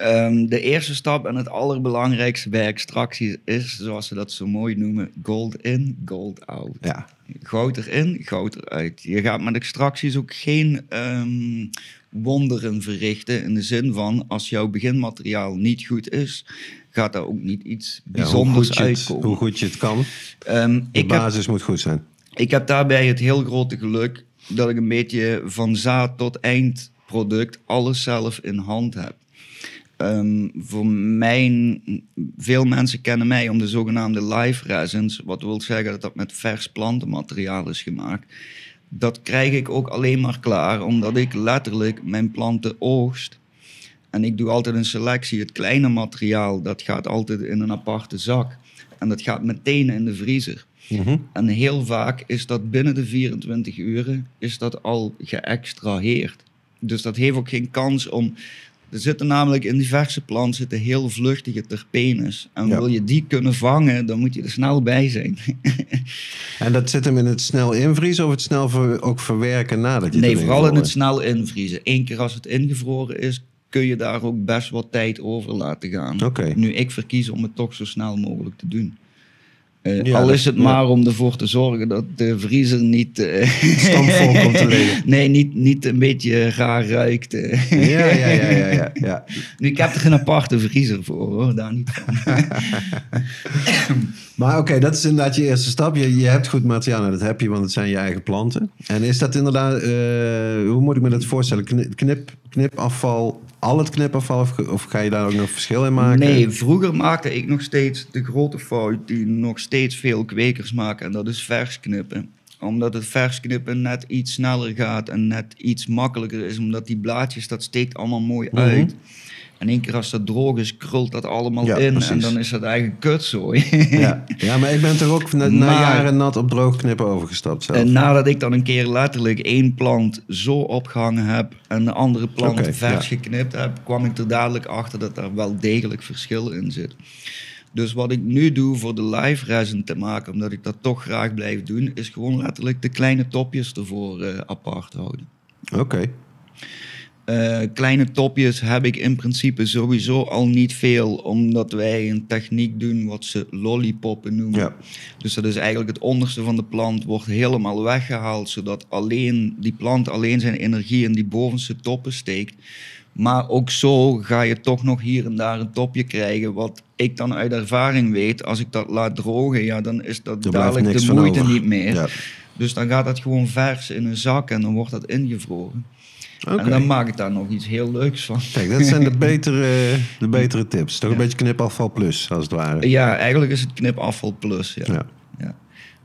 Ehm, de eerste stap en het allerbelangrijkste bij extractie is, zoals ze dat zo mooi noemen, gold in, gold out. Ja. Goud erin, goud eruit. Je gaat met extracties ook geen ehm, wonderen verrichten. In de zin van, als jouw beginmateriaal niet goed is, gaat daar ook niet iets Ja, hoe, bijzonders het, uitkomen. hoe goed je het kan. Ehm, De heb, basis moet goed zijn. ik heb daarbij het heel grote geluk dat ik een beetje van zaad tot eindproduct alles zelf in hand heb. Ehm, voor mijn, veel mensen kennen mij om de zogenaamde live resins, wat wil zeggen dat dat met vers plantenmateriaal is gemaakt. Dat krijg ik ook alleen maar klaar omdat ik letterlijk mijn planten oogst. En ik doe altijd een selectie. Het kleine materiaal, dat gaat altijd in een aparte zak. En dat gaat meteen in de vriezer. Mhm. En heel vaak is dat binnen de 24 uren is dat al geëxtraheerd. Dus dat heeft ook geen kans om... Er zitten namelijk in die verse plant zitten heel vluchtige terpenes. En Ja. wil je die kunnen vangen, dan moet je er snel bij zijn. <laughs> En dat zit hem in het snel invriezen of het snel ver- ook verwerken nadat je het nee, vooral in het snel invriezen. Eén keer als het ingevroren is, kun je daar ook best wat tijd over laten gaan. Oké. Nu, ik verkies om het toch zo snel mogelijk te doen. Eh, Ja, al is het ja. maar om ervoor te zorgen dat de vriezer niet... <laughs> Stampvol komt te liggen. <laughs> Nee, niet, niet een beetje raar ruikt. eh. Ja, ja, ja, ja, ja. <laughs> Nu, ik heb er een aparte vriezer voor, hoor. Daar niet van. Maar oké, dat is inderdaad je eerste stap. Je, je hebt goed materiaal, nou, dat heb je, want het zijn je eigen planten. En is dat inderdaad, hoe moet ik me dat voorstellen? Kni- Knip, knipafval, al het knipafval, of, of ga je daar ook nog verschil in maken? Nee, vroeger maakte ik nog steeds de grote fout die nog steeds veel kwekers maken. En dat is vers knippen. Omdat het vers knippen net iets sneller gaat en net iets makkelijker is. Omdat die blaadjes, dat steekt allemaal mooi Mhm. uit. En één keer als dat droog is, krult dat allemaal Ja, in. En dan is dat eigenlijk kutzooi. Ja. <laughs> ja, maar ik ben toch ook na, na Maar- jaren nat op droog knippen overgestapt zelf. En nadat ik dan een keer letterlijk één plant zo opgehangen heb en de andere plant vers ja. geknipt heb, kwam ik er dadelijk achter dat daar wel degelijk verschil in zit. Dus wat ik nu doe voor de live resin te maken, omdat ik dat toch graag blijf doen, is gewoon letterlijk de kleine topjes ervoor eh, apart houden. Oké. Eh, kleine topjes heb ik in principe sowieso al niet veel, omdat wij een techniek doen wat ze lollipoppen noemen. Ja. Dus dat is eigenlijk het onderste van de plant wordt helemaal weggehaald, zodat alleen die plant alleen zijn energie in die bovenste toppen steekt. Maar ook zo ga je toch nog hier en daar een topje krijgen, wat ik dan uit ervaring weet, als ik dat laat drogen, ja, dan is dat Er dadelijk de moeite niet meer. Ja. Dus dan gaat dat gewoon vers in een zak en dan wordt dat ingevroren. En dan maak ik daar nog iets heel leuks van. Kijk, dat zijn de <laughs> betere, de betere tips. Toch een beetje knipafval plus, als het ware. Ja, eigenlijk is het knipafval plus. Ja. Ja. Ja.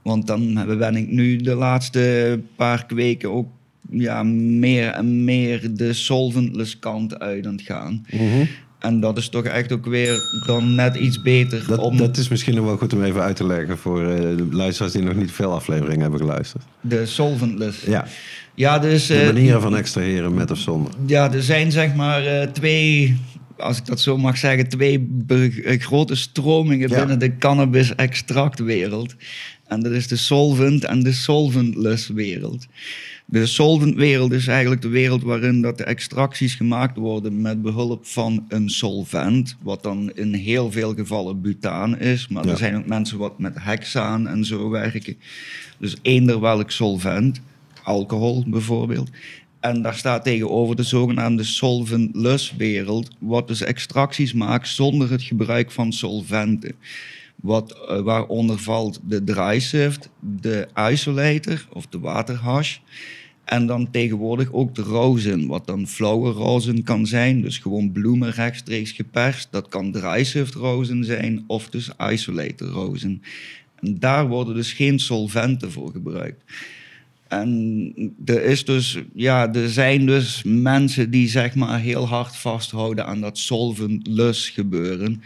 Want dan ben ik nu de laatste paar weken ook ja, meer en meer de solventless kant uit aan het gaan. Mhm. En dat is toch echt ook weer dan net iets beter Dat, om dat is misschien nog wel goed om even uit te leggen voor eh, de luisteraars die nog niet veel afleveringen hebben geluisterd. de solventless. Ja, Ja, dus, de eh, manieren van extraheren met of zonder. ja, er zijn zeg maar eh, twee, als ik dat zo mag zeggen, twee eh, grote stromingen Ja. binnen de cannabis-extractwereld. En dat is de solvent en de solventless wereld. De solvent wereld is eigenlijk de wereld waarin dat de extracties gemaakt worden met behulp van een solvent, wat dan in heel veel gevallen butaan is. Maar Ja. er zijn ook mensen wat met hexaan en zo werken. Dus eender welk solvent, alcohol bijvoorbeeld. En daar staat tegenover de zogenaamde solventless wereld, wat dus extracties maakt zonder het gebruik van solventen. Wat, eh, waaronder valt de dry sift, de isolator of de waterhash. En dan tegenwoordig ook de rosin, wat dan flauwe rosin kan zijn. Dus gewoon bloemen rechtstreeks geperst. Dat kan dry sift rosin zijn of dus isolator rosin. En daar worden dus geen solventen voor gebruikt. En er, is dus, ja, er zijn dus mensen die zeg maar heel hard vasthouden aan dat solventless gebeuren.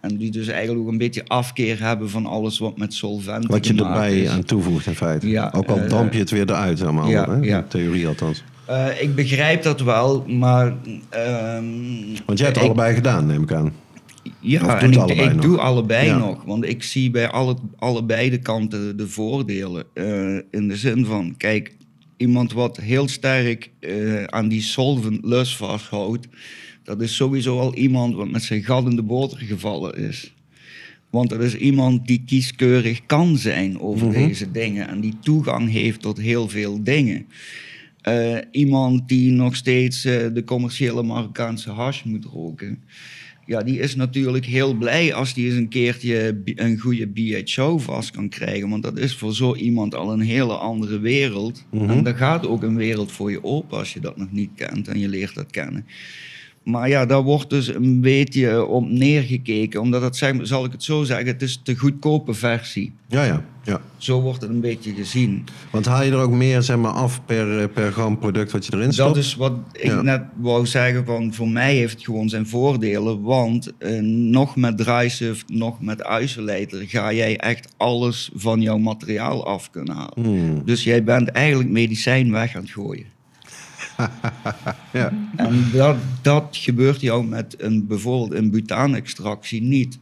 En die dus eigenlijk ook een beetje afkeer hebben van alles wat met solventen Wat je erbij is. aan toevoegt in feite. Ja, Ook al eh, damp je het weer eruit allemaal. ja, hè? ja. In theorie althans. Eh, ik begrijp dat wel, maar... ehm, Want jij hebt ik- allebei gedaan, neem ik aan. Ja, en ik, doe allebei Ja. nog. Want ik zie bij alle, allebei de kanten de voordelen. eh, in de zin van, kijk, iemand wat heel sterk eh, aan die solventless vasthoudt... Dat is sowieso al iemand wat met zijn gat in de boter gevallen is. Want dat is iemand die kieskeurig kan zijn over deze dingen en die toegang heeft tot heel veel dingen. Eh, iemand die nog steeds de commerciële Marokkaanse hash moet roken. Ja, die is natuurlijk heel blij als die eens een keertje een goede BHO vast kan krijgen. Want dat is voor zo iemand al een hele andere wereld. En daar gaat ook een wereld voor je open als je dat nog niet kent en je leert dat kennen. Maar ja, daar wordt dus een beetje op neergekeken. Omdat het, zeg, zal ik het zo zeggen, het is de goedkope versie. Ja, ja, ja. Zo wordt het een beetje gezien. Want haal je er ook meer zeg maar, af per, eh, per gram product wat je erin stopt? Dat is wat ik Ja. net wou zeggen. Van, voor mij heeft het gewoon zijn voordelen. Want eh, nog met Drysuft, nog met Isolator ga jij echt alles van jouw materiaal af kunnen halen. Hmm. Dus jij bent eigenlijk medicijn weg aan het gooien. Ja. <laughs> En dat, dat gebeurt jou met een, bijvoorbeeld een butaanextractie niet.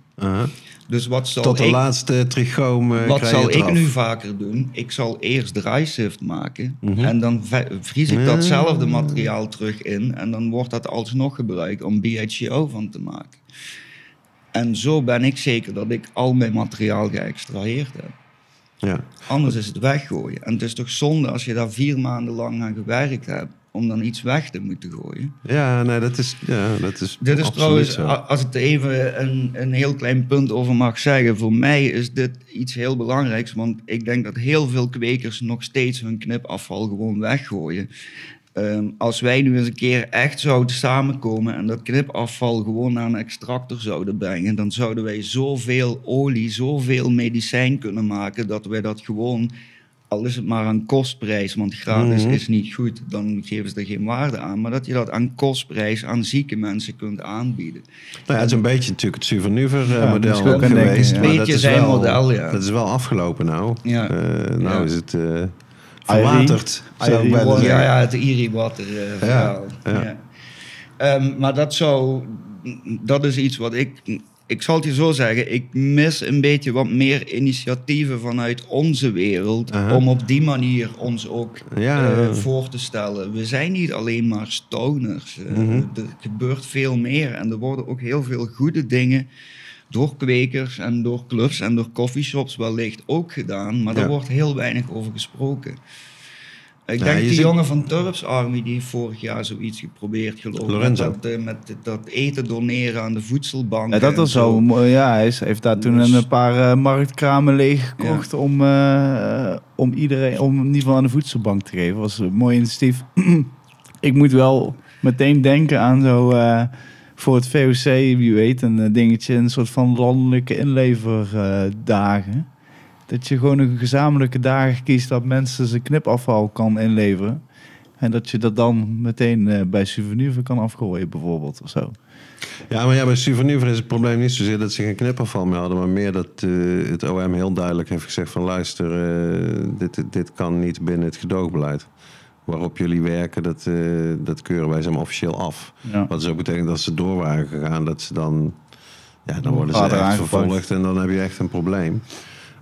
Dus wat zal Tot de ik... laatste trichoom eh, Wat zal ik nu vaker doen? Ik zal eerst drysift maken Mhm. en dan vries ik datzelfde materiaal terug in en dan wordt dat alsnog gebruikt om BHCO van te maken. En zo ben ik zeker dat ik al mijn materiaal geëxtraheerd heb. Ja. Anders is het weggooien. En het is toch zonde als je daar vier maanden lang aan gewerkt hebt om dan iets weg te moeten gooien. ja, nee, dat is, ja, dat is Dit is trouwens, zo. als ik er even een, een heel klein punt over mag zeggen. Voor mij is dit iets heel belangrijks. Want ik denk dat heel veel kwekers nog steeds hun knipafval gewoon weggooien. Ehm, als wij nu eens een keer echt zouden samenkomen en dat knipafval gewoon naar een extractor zouden brengen, dan zouden wij zoveel olie, zoveel medicijn kunnen maken dat wij dat gewoon, al is het maar aan kostprijs, want gratis Mhm. is niet goed, dan geven ze er geen waarde aan, maar dat je dat aan kostprijs aan zieke mensen kunt aanbieden. Nou ja, het is een beetje natuurlijk het Suvernuver eh, Ja, aan denken, geweest. ja. maar Beetje dat is zijn wel, model, ja. Dat is wel afgelopen nou. Ja. Eh, nou Ja. is het eh verwaterd. Ja, ja, het Iri-water eh, verhaal. ja. Ja. Ehm, maar dat zou, dat is iets wat ik, ik zal het je zo zeggen, ik mis een beetje wat meer initiatieven vanuit onze wereld om op die manier ons ook Ja. eh, voor te stellen. We zijn niet alleen maar stoners. Eh, Mhm. Er gebeurt veel meer en er worden ook heel veel goede dingen door kwekers en door clubs en door coffeeshops wellicht ook gedaan, maar Ja. daar wordt heel weinig over gesproken. Ik Ja, denk die ziet- jongen van Turps Army die heeft vorig jaar zoiets geprobeerd, geloof ik. Met dat, eh, met dat eten doneren aan de voedselbank. Ja, dat was zo. mooi. Ja, hij heeft daar toen Dus- een paar eh, marktkramen leeggekocht om, eh, om iedereen, om in ieder geval aan de voedselbank te geven. was een mooi initiatief. <clears throat> ik moet wel meteen denken aan zo eh, voor het VOC, wie weet, een eh, dingetje, een soort van landelijke inleverdagen. Dat je gewoon een gezamenlijke dagen kiest dat mensen zijn knipafval kan inleveren. En dat je dat dan meteen eh, bij Souvenir kan afgooien bijvoorbeeld of zo. Ja, maar ja, bij Suvernuver is het probleem niet zozeer dat ze geen knipafval meer hadden, maar meer dat eh, het OM heel duidelijk heeft gezegd van luister, eh, dit, dit kan niet binnen het gedoogbeleid. Waarop jullie werken, dat, dat keuren wij maar officieel af. Ja. Wat dus ook betekent dat ze door waren gegaan, dat ze dan, ja, dan worden ze echt vervolgd en dan heb je echt een probleem.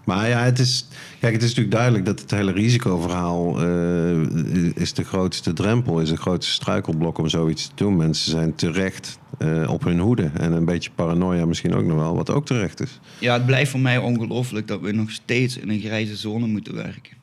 Maar ja, het is, kijk, het is natuurlijk duidelijk dat het hele risicoverhaal eh, is de grootste drempel, is de grootste struikelblok om zoiets te doen. Mensen zijn terecht eh, op hun hoede en een beetje paranoia misschien ook nog wel, wat ook terecht is. Ja, het blijft voor mij ongelooflijk dat we nog steeds in een grijze zone moeten werken.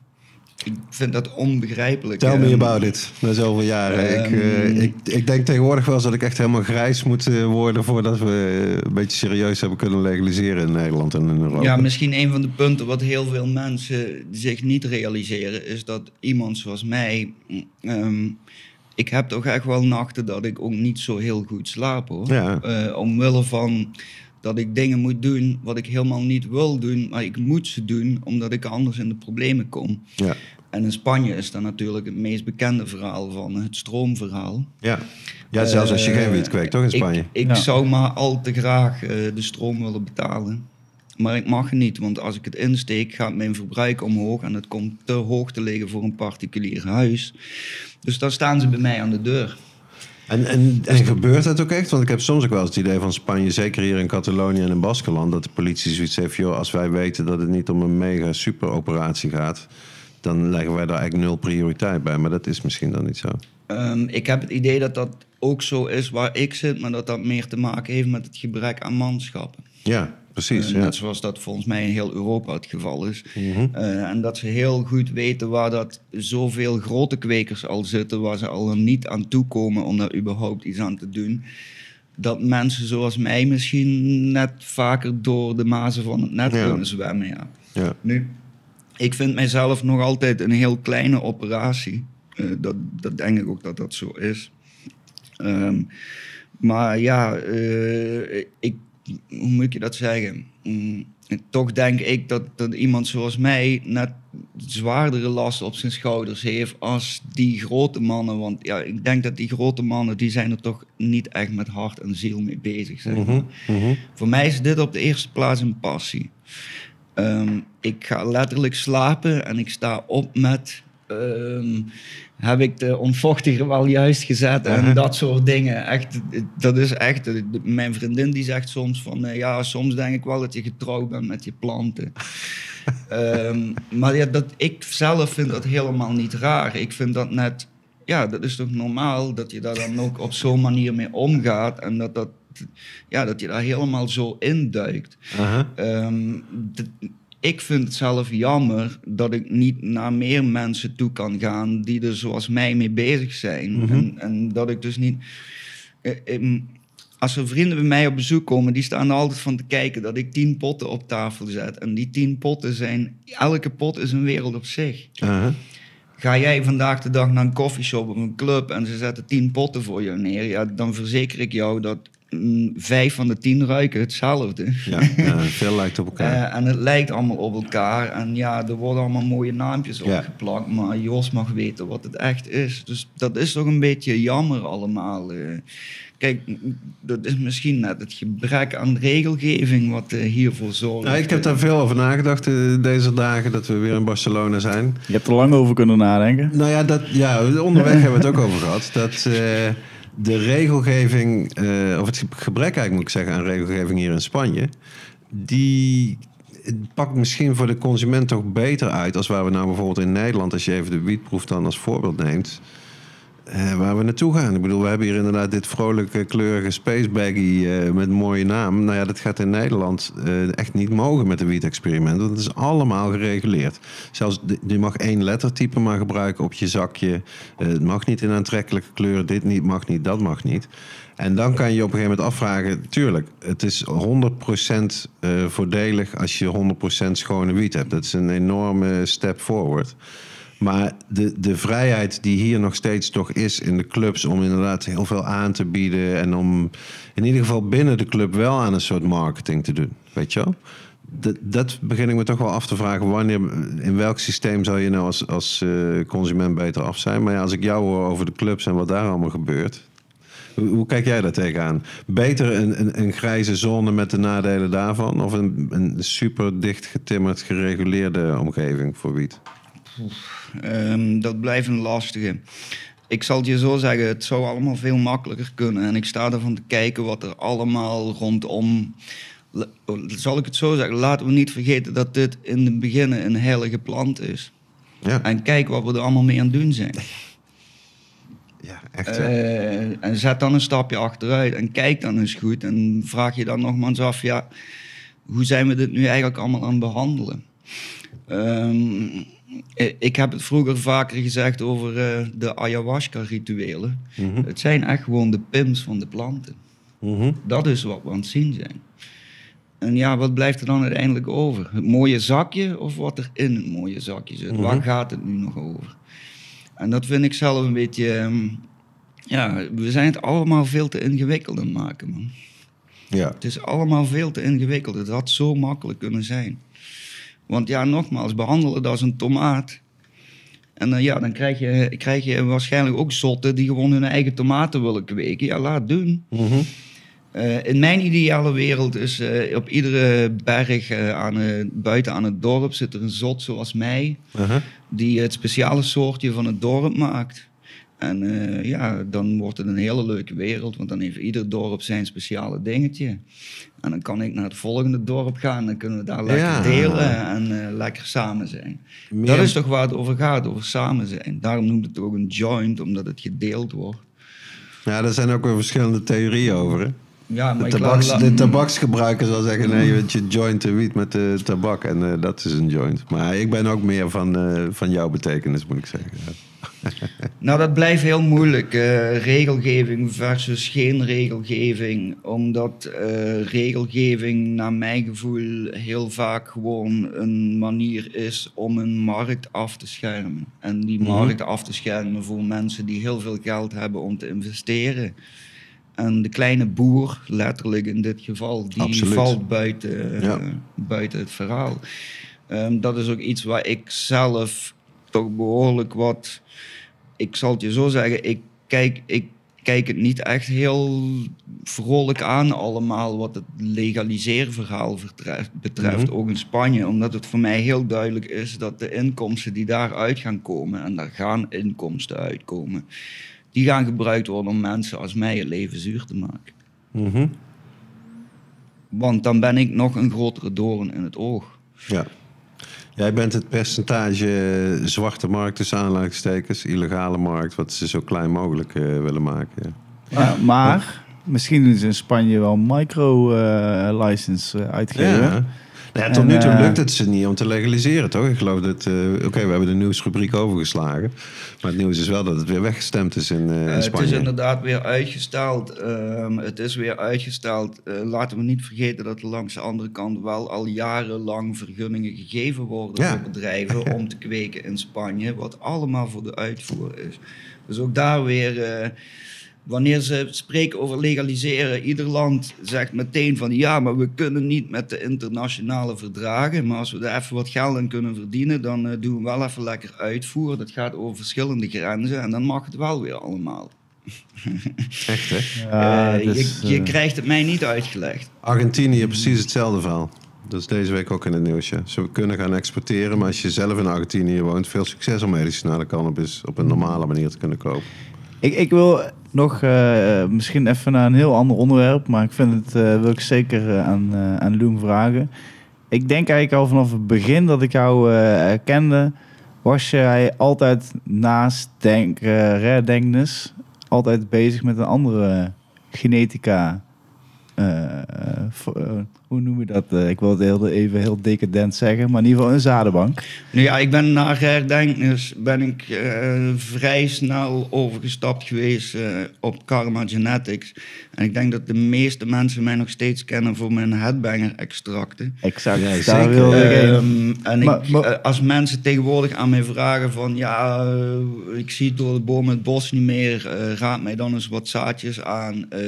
Ik vind dat onbegrijpelijk. Tell me En- about it, na zoveel jaren. ik, eh, Ehm. ik, ik denk tegenwoordig wel eens dat ik echt helemaal grijs moet eh, worden voordat we eh, een beetje serieus hebben kunnen legaliseren in Nederland en in Europa. Ja, misschien een van de punten wat heel veel mensen zich niet realiseren, is dat iemand zoals mij. ehm, ik heb toch echt wel nachten dat ik ook niet zo heel goed slaap hoor. Ja. Eh, omwille van dat ik dingen moet doen wat ik helemaal niet wil doen, maar ik moet ze doen omdat ik anders in de problemen kom. Ja. En in Spanje is dat natuurlijk het meest bekende verhaal van het stroomverhaal. Ja. ja, zelfs als je geen Eh, wiet kweekt, toch in Spanje? Ik, ik Ja. zou maar al te graag eh, de stroom willen betalen. Maar ik mag niet, want als ik het insteek, gaat mijn verbruik omhoog en het komt te hoog te liggen voor een particulier huis. Dus daar staan ze bij mij aan de deur. En, en, en gebeurt dat ook echt? Want ik heb soms ook wel het idee van Spanje, zeker hier in Catalonië en in Baskeland, dat de politie zoiets heeft, joh, als wij weten dat het niet om een mega super operatie gaat, dan leggen wij daar eigenlijk nul prioriteit bij. Maar dat is misschien dan niet zo. Ehm, ik heb het idee dat dat ook zo is waar ik zit, maar dat dat meer te maken heeft met het gebrek aan manschappen. Ja, precies. Eh, ja. Net zoals dat volgens mij in heel Europa het geval is. Mhm. Eh, en dat ze heel goed weten waar dat zoveel grote kwekers al zitten, waar ze al niet aan toekomen om daar überhaupt iets aan te doen. Dat mensen zoals mij misschien net vaker door de mazen van het net Ja. kunnen zwemmen. Ja. Ja. Nu, ik vind mijzelf nog altijd een heel kleine operatie. Eh, dat, dat denk ik ook dat dat zo is. Ehm, maar ja, ik, hoe moet je dat zeggen? Mm, toch denk ik dat, dat iemand zoals mij net zwaardere last op zijn schouders heeft als die grote mannen. Want ja, ik denk dat die grote mannen, die zijn er toch niet echt met hart en ziel mee bezig. Zeg maar. Mhm, mhm. Voor mij is dit op de eerste plaats een passie. Ehm, ik ga letterlijk slapen en ik sta op met. Ehm, heb ik de ontvochtiger wel juist gezet en dat soort dingen. Echt, dat is echt. de- Mijn vriendin die zegt soms van eh, ja, soms denk ik wel dat je getrouwd bent met je planten. <laughs> Ehm, maar ja, dat, ik zelf vind dat helemaal niet raar. Ik vind dat net, ja, dat is toch normaal dat je daar dan ook op zo'n manier mee omgaat en dat, dat, ja, dat je daar helemaal zo induikt. Aha. Ehm, ik vind het zelf jammer dat ik niet naar meer mensen toe kan gaan die er zoals mij mee bezig zijn. Mhm. en, en dat ik dus niet. eh, ehm, als er vrienden bij mij op bezoek komen, die staan er altijd van te kijken dat ik tien potten op tafel zet. En die tien potten zijn, elke pot is een wereld op zich. Aha. Ga jij vandaag de dag naar een koffieshop of een club en ze zetten tien potten voor je neer, ja, dan verzeker ik jou dat vijf van de tien ruiken hetzelfde. Ja, <laughs> ja, veel lijkt op elkaar. Eh, en het lijkt allemaal op elkaar. En ja, er worden allemaal mooie naampjes Ja. opgeplakt. Maar Jos mag weten wat het echt is. Dus dat is toch een beetje jammer allemaal. eh. Kijk, dat is misschien net het gebrek aan regelgeving wat eh, hiervoor zorgt. Nou, ik heb daar veel over nagedacht deze dagen dat we weer in Barcelona zijn. Je hebt er lang over kunnen nadenken. Nou ja, dat, ja onderweg <laughs> hebben we het ook over gehad. Dat eh, de regelgeving, eh, of het gebrek eigenlijk moet ik zeggen aan regelgeving hier in Spanje, die pakt misschien voor de consument toch beter uit als waar we nou bijvoorbeeld in Nederland, als je even de wietproef dan als voorbeeld neemt. Eh, waar we naartoe gaan. Ik bedoel, we hebben hier inderdaad dit vrolijke, kleurige space baggy eh, met een mooie naam. Nou ja, dat gaat in Nederland eh, echt niet mogen met de wiet-experiment. Het is allemaal gereguleerd. Zelfs, je mag één lettertype maar gebruiken op je zakje. Het mag niet in aantrekkelijke kleuren. Dit niet, mag niet, dat mag niet. En dan kan je op een gegeven moment afvragen... Tuurlijk, het is 100% eh, voordelig als je 100% schone wiet hebt. Dat is een enorme step forward. Maar de, de vrijheid die hier nog steeds toch is in de clubs om inderdaad heel veel aan te bieden en om in ieder geval binnen de club wel aan een soort marketing te doen, weet je wel? Dat, dat begin ik me toch wel af te vragen. Wanneer, in welk systeem zou je nou als, als eh, consument beter af zijn? Maar ja, als ik jou hoor over de clubs en wat daar allemaal gebeurt. Hoe, hoe kijk jij daar tegenaan? Beter een, een, een grijze zone met de nadelen daarvan? Of een, een super dicht getimmerd, gereguleerde omgeving voor wiet? Ehm, dat blijft een lastige. Ik zal het je zo zeggen, het zou allemaal veel makkelijker kunnen. En ik sta ervan te kijken wat er allemaal rondom... Zal ik het zo zeggen, laten we niet vergeten dat dit in het begin een heilige plant is. Ja, En kijk wat we er allemaal mee aan het doen zijn. ja echt. Eh, en zet dan een stapje achteruit en kijk dan eens goed. En vraag je dan nogmaals af, ja, hoe zijn we dit nu eigenlijk allemaal aan het behandelen? Eh, ik heb het vroeger vaker gezegd over eh, de ayahuasca-rituelen. Mhm. Het zijn echt gewoon de pims van de planten. Mhm. Dat is wat we aan het zien zijn. En ja, wat blijft er dan uiteindelijk over? Het mooie zakje of wat er in het mooie zakje zit? Mhm. Waar gaat het nu nog over? En dat vind ik zelf een beetje... ehm, ja, we zijn het allemaal veel te ingewikkeld aan het maken, man. Ja. Het is allemaal veel te ingewikkeld. Het had zo makkelijk kunnen zijn. Want ja, nogmaals, behandel het als een tomaat. En dan, ja, dan krijg je, krijg je waarschijnlijk ook zotten die gewoon hun eigen tomaten willen kweken. Ja, laat doen. Mhm. Eh, in mijn ideale wereld is eh, op iedere berg eh, aan, eh, buiten aan het dorp zit er een zot zoals mij, Aha. die het speciale soortje van het dorp maakt. En eh, ja, dan wordt het een hele leuke wereld, want dan heeft ieder dorp zijn speciale dingetje. En dan kan ik naar het volgende dorp gaan en dan kunnen we daar lekker Ja. delen en eh, lekker samen zijn. Meer- Dat is toch waar het over gaat, over samen zijn. Daarom noemt het ook een joint, omdat het gedeeld wordt. Ja, daar zijn ook weer verschillende theorieën over. Hè? Ja, maar De, laat- tabaks, de tabaksgebruiker zal zeggen, nee, want je joint de wiet met de tabak. En eh, dat is een joint. Maar ik ben ook meer van, van jouw betekenis, moet ik zeggen. <laughs> Nou, dat blijft heel moeilijk. eh, regelgeving versus geen regelgeving. Omdat eh, regelgeving, naar mijn gevoel, heel vaak gewoon een manier is om een markt af te schermen. En die Mhm. markt af te schermen voor mensen die heel veel geld hebben om te investeren. En de kleine boer, letterlijk in dit geval, die Absoluut. valt buiten, eh, buiten het verhaal. Ehm, dat is ook iets waar ik zelf toch behoorlijk wat. Ik zal het je zo zeggen, ik kijk, ik kijk het niet echt heel vrolijk aan allemaal wat het legaliseerverhaal vertreft, betreft, Mhm. ook in Spanje. Omdat het voor mij heel duidelijk is dat de inkomsten die daaruit gaan komen, en daar gaan inkomsten uitkomen, die gaan gebruikt worden om mensen als mij het leven zuur te maken. Mhm. Want dan ben ik nog een grotere doorn in het oog. ja. Jij bent het percentage zwarte markt tussen aanleidingstekens, illegale markt, wat ze zo klein mogelijk eh, willen maken. Ja. Maar, maar misschien doen ze in Spanje wel micro-license uitgeven. Ja. Nou ja, tot En, nu toe eh, lukt het ze niet om te legaliseren, toch? Ik geloof dat... eh, Oké, we hebben de nieuwsrubriek overgeslagen. Maar het nieuws is wel dat het weer weggestemd is in, in Eh, het Spanje. is inderdaad weer uitgesteld. Ehm, het is weer uitgesteld. Laten we niet vergeten dat er langs de andere kant wel al jarenlang vergunningen gegeven worden Ja. voor bedrijven <laughs> om te kweken in Spanje, wat allemaal voor de uitvoer is. Dus ook daar weer, wanneer ze spreken over legaliseren, ieder land zegt meteen van ja, maar we kunnen niet met de internationale verdragen, maar als we er even wat geld aan kunnen verdienen, dan eh, doen we wel even lekker uitvoer. Dat gaat over verschillende grenzen en dan mag het wel weer allemaal. <laughs> Echt, hè? Ja, Eh, dus, je, je eh, krijgt het mij niet uitgelegd. Argentinië, precies hetzelfde verhaal. Dat is deze week ook in het nieuwsje. Ze kunnen gaan exporteren, maar als je zelf in Argentinië woont... veel succes om medicinale cannabis op een normale manier te kunnen kopen. Ik, ik wil nog eh, misschien even naar een heel ander onderwerp, maar ik vind het, eh, wil ik zeker eh, aan, aan Loen vragen. Ik denk eigenlijk al vanaf het begin dat ik jou kende, was jij altijd naast denk, denknis, altijd bezig met een andere genetica. Hoe noem je dat? Eh, ik wil het heel, even heel decadent zeggen, maar in ieder geval een zadenbank. Nu ja, ik ben na herdenknis ben ik eh, vrij snel overgestapt geweest eh, op Karma Genetics. En ik denk dat de meeste mensen mij nog steeds kennen voor mijn headbanger extracten. Exact, Ja, daar zeker. wilde ik. Ehm, en Maar- ik, maar- als mensen tegenwoordig aan mij vragen van ja, ik zie door de boom het bos niet meer, eh, raad mij dan eens wat zaadjes aan. eh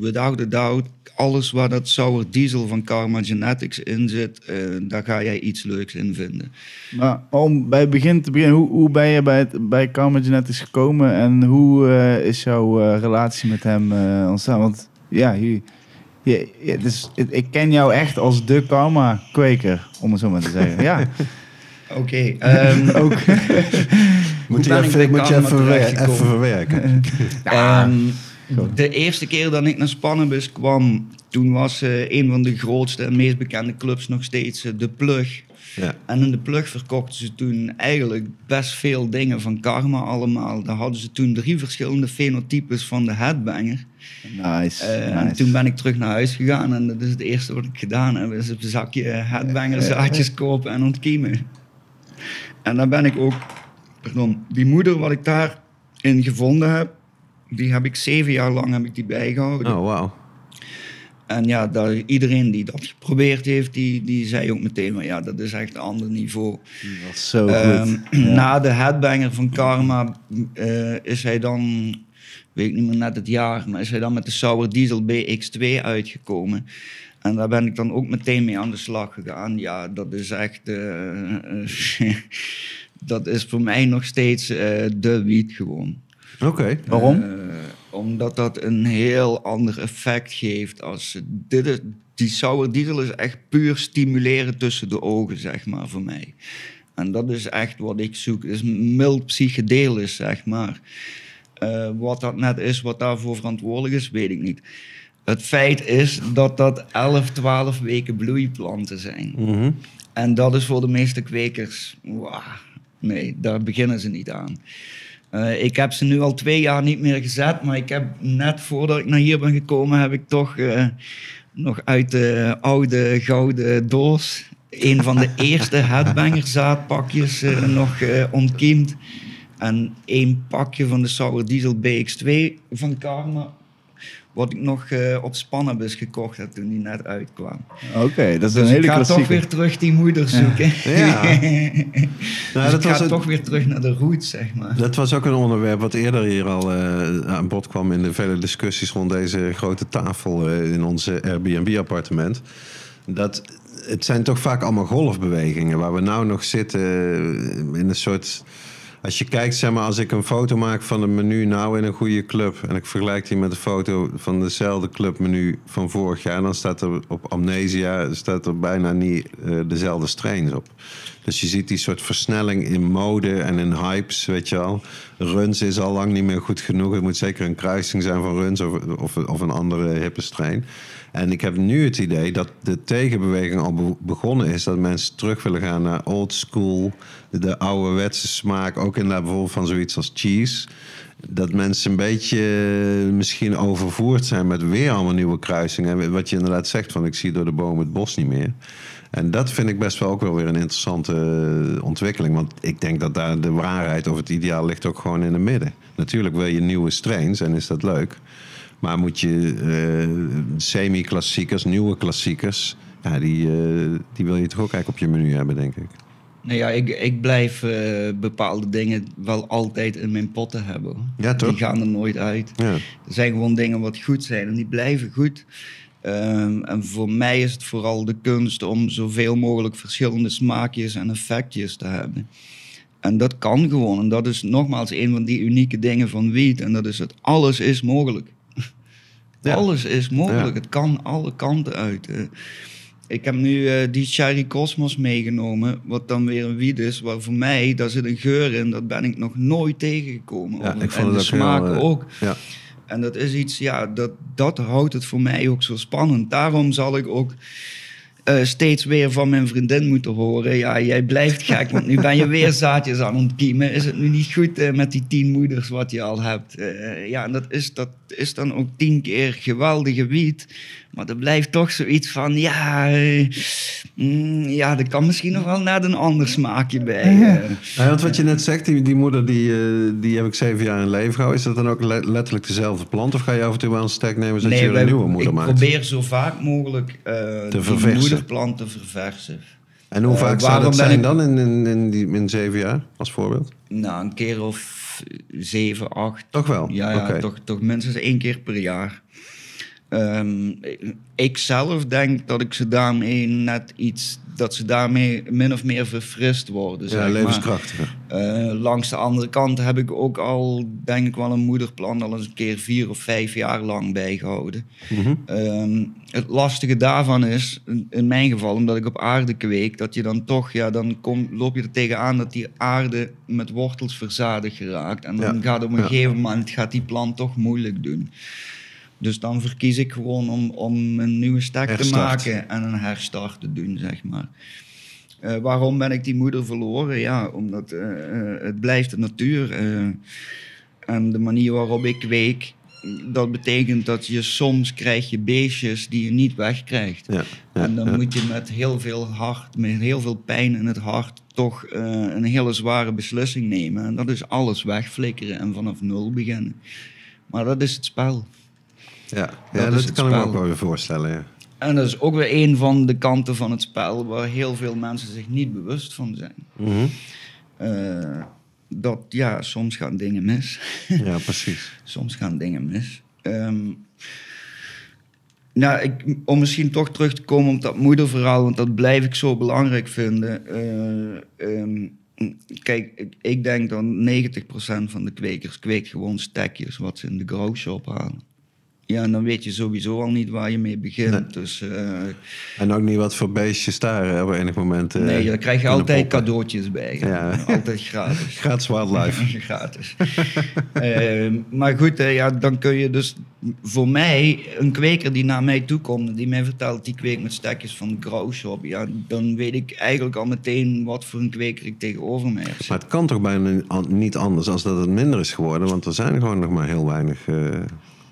without a doubt, alles waar dat sour diesel van Karma Genetics in zit, eh, daar ga jij iets leuks in vinden. Maar om bij het begin te beginnen, hoe, hoe ben je bij, het, bij Karma Genetics gekomen en hoe eh, is jouw eh, relatie met hem eh, ontstaan? Want ja, je, je, je- dus, ik, ik ken jou echt als de karma kweker, om het zo maar te zeggen. Ja, <laughs> Oké, ehm, <laughs> ook. Moet je even, moet je even, even verwerken. <laughs> De eerste keer dat ik naar Spannenbus kwam, toen was eh, een van de grootste en meest bekende clubs nog steeds eh, de Plug. Ja. En in de Plug verkochten ze toen eigenlijk best veel dingen van Karma allemaal. Daar hadden ze toen drie verschillende fenotypes van de headbanger. Nice, Eh, En toen ben ik terug naar huis gegaan en dat is het eerste wat ik gedaan heb. Is een zakje headbanger zaadjes kopen en ontkiemen. En dan ben ik ook, pardon, die moeder wat ik daarin gevonden heb, die heb ik zeven jaar lang heb ik die bijgehouden. Oh, wauw. En ja, daar, iedereen die dat geprobeerd heeft, die, die zei ook meteen van ja, dat is echt een ander niveau. Dat was zo Ehm, goed. <clears throat> Ja. Na de headbanger van Karma eh, is hij dan, weet ik niet meer net het jaar, maar is hij dan met de Sour Diesel BX2 uitgekomen. En daar ben ik dan ook meteen mee aan de slag gegaan. Ja, dat is echt, eh, <laughs> dat is voor mij nog steeds eh, de wiet gewoon. Oké. Waarom? Eh, omdat dat een heel ander effect geeft. Als, dit is, die sour diesel is echt puur stimuleren tussen de ogen, zeg maar, voor mij. En dat is echt wat ik zoek. Het is mild psychedelisch, zeg maar. Eh, wat dat net is, wat daarvoor verantwoordelijk is, weet ik niet. Het feit is dat dat 11, 12 weken bloeiplanten zijn. Mhm. En dat is voor de meeste kwekers, wauw, nee, daar beginnen ze niet aan. Eh, ik heb ze nu al twee jaar niet meer gezet, maar ik heb net voordat ik naar hier ben gekomen, heb ik toch eh, nog uit de oude gouden doos een van de <laughs> eerste headbanger-zaadpakjes eh, nog ontkiemd. En één pakje van de Sour Diesel BX2 van Karma, wat ik nog eh, op Spannabis gekocht heb toen die net uitkwam. Oké, dat is een Dus hele ik ga toch klassieke. weer terug die moeder zoeken. Ja. <laughs> dus dat ik was ga toch weer terug naar de roots, zeg maar. Dat was ook een onderwerp wat eerder hier al eh, aan bod kwam in de vele discussies rond deze grote tafel eh, in ons Airbnb-appartement. Dat het zijn toch vaak allemaal golfbewegingen waar we nou nog zitten in een soort. Als je kijkt, zeg maar, als ik een foto maak van een menu nou in een goede club en ik vergelijk die met een foto van dezelfde clubmenu van vorig jaar, dan staat er op Amnesia staat er bijna niet eh, dezelfde strains op. Dus je ziet die soort versnelling in mode en in hypes, weet je wel. Runs is al lang niet meer goed genoeg. Het moet zeker een kruising zijn van Runs of, of, of een andere hippe strain. En ik heb nu het idee dat de tegenbeweging al be- begonnen is. Dat mensen terug willen gaan naar old school. De ouderwetse smaak. Ook inderdaad bijvoorbeeld van zoiets als cheese. Dat mensen een beetje eh, misschien overvoerd zijn met weer allemaal nieuwe kruisingen. En wat je inderdaad zegt van ik zie door de boom het bos niet meer. En dat vind ik best wel ook wel weer een interessante eh, ontwikkeling. Want ik denk dat daar de waarheid of het ideaal ligt ook gewoon in het midden. Natuurlijk wil je nieuwe strains en is dat leuk. Maar moet je eh, semi-klassiekers, nieuwe klassiekers... Ja, die, eh, die wil je toch ook eigenlijk op je menu hebben, denk ik. Nou ja, ik, ik blijf eh, bepaalde dingen wel altijd in mijn potten hebben. Ja, toch? Die gaan er nooit uit. Ja. Er zijn gewoon dingen wat goed zijn en die blijven goed. Ehm, en voor mij is het vooral de kunst om zoveel mogelijk verschillende smaakjes en effectjes te hebben. En dat kan gewoon. En dat is nogmaals een van die unieke dingen van wiet. En dat is het alles is mogelijk. Ja. Alles is mogelijk. Ja. Het kan alle kanten uit. ik heb nu eh, die Cherry Cosmos meegenomen, wat dan weer een wiet is, waar voor mij, daar zit een geur in, dat ben ik nog nooit tegengekomen. Ja, ik vond en de heel, smaak eh, ook. Ja. En dat is iets, ja, dat, dat houdt het voor mij ook zo spannend. Daarom zal ik ook eh, steeds weer van mijn vriendin moeten horen. Ja, jij blijft gek, want nu ben je weer zaadjes aan het. Is het nu niet goed eh, met die tien moeders wat je al hebt? Eh, ja, en dat is, dat is dan ook tien keer geweldige wiet. Maar er blijft toch zoiets van, ja, eh, mm, ja, er kan misschien nog wel net een ander smaakje bij. eh. Ja, want wat je net zegt, die, die moeder die, eh, die heb ik zeven jaar in leven gehouden. Is dat dan ook le- letterlijk dezelfde plant? Of ga je af en toe wel een stek nemen zodat je weer wij- een nieuwe moeder ik maakt? probeer zo vaak mogelijk eh die verversen. moederplant te verversen. En hoe vaak zou waarom dat zijn ik- dan in, in, in, die, in zeven jaar, als voorbeeld? Nou, een keer of zeven, acht. Toch wel? Ja, ja toch, toch minstens één keer per jaar. Ehm, ik zelf denk dat ik ze daarmee net iets, dat ze daarmee min of meer verfrist worden. Ja, levenskrachtiger. Eh, langs de andere kant heb ik ook al, denk ik wel, een moederplan al eens een keer vier of vijf jaar lang bijgehouden. Mhm. Ehm, het lastige daarvan is, in- in mijn geval, omdat ik op aarde kweek, dat je dan toch, ja, dan kom, loop je er tegenaan dat die aarde met wortels verzadigd geraakt. En dan Ja, gaat op een ja. gegeven moment gaat die plant toch moeilijk doen. Dus dan verkies ik gewoon om, om een nieuwe stek te maken en een herstart te doen, zeg maar. Eh, waarom ben ik die moeder verloren? Ja, omdat eh, eh, het blijft de natuur. en de manier waarop ik week, dat betekent dat je soms krijg je beestjes die je niet wegkrijgt. Ja, ja, en dan ja. moet je met heel veel hart, met heel veel pijn in het hart, toch een hele zware beslissing nemen. En dat is alles wegflikkeren en vanaf nul beginnen. Maar dat is het spel. Ja, ja Dat het kan ik me ook wel weer voorstellen. Ja. En dat is ook weer een van de kanten van het spel waar heel veel mensen zich niet bewust van zijn. Mhm. Eh, dat ja, soms gaan dingen mis. <laughs> ja, precies. soms gaan dingen mis. Ehm, nou, ik, om misschien toch terug te komen op dat moederverhaal, want dat blijf ik zo belangrijk vinden. Eh, ehm, kijk, ik, ik denk dat 90% van de kwekers kweekt gewoon stekjes wat ze in de grow shop halen. Ja, en dan weet je sowieso al niet waar je mee begint. Nee. Dus eh, En ook niet wat voor beestjes daar op enig moment. eh, nee, daar krijg je altijd poppen. cadeautjes bij. Ja. Altijd gratis. <laughs> Gratis wildlife. <laughs> gratis. Eh, maar goed, eh, ja, dan kun je dus voor mij, een kweker die naar mij toe komt, die mij vertelt die kweek met stekjes van de Grow Shop, ja, dan weet ik eigenlijk al meteen wat voor een kweker ik tegenover mij heb. Maar het kan toch bijna niet an- niet anders als dat het minder is geworden. Want er zijn gewoon nog maar heel weinig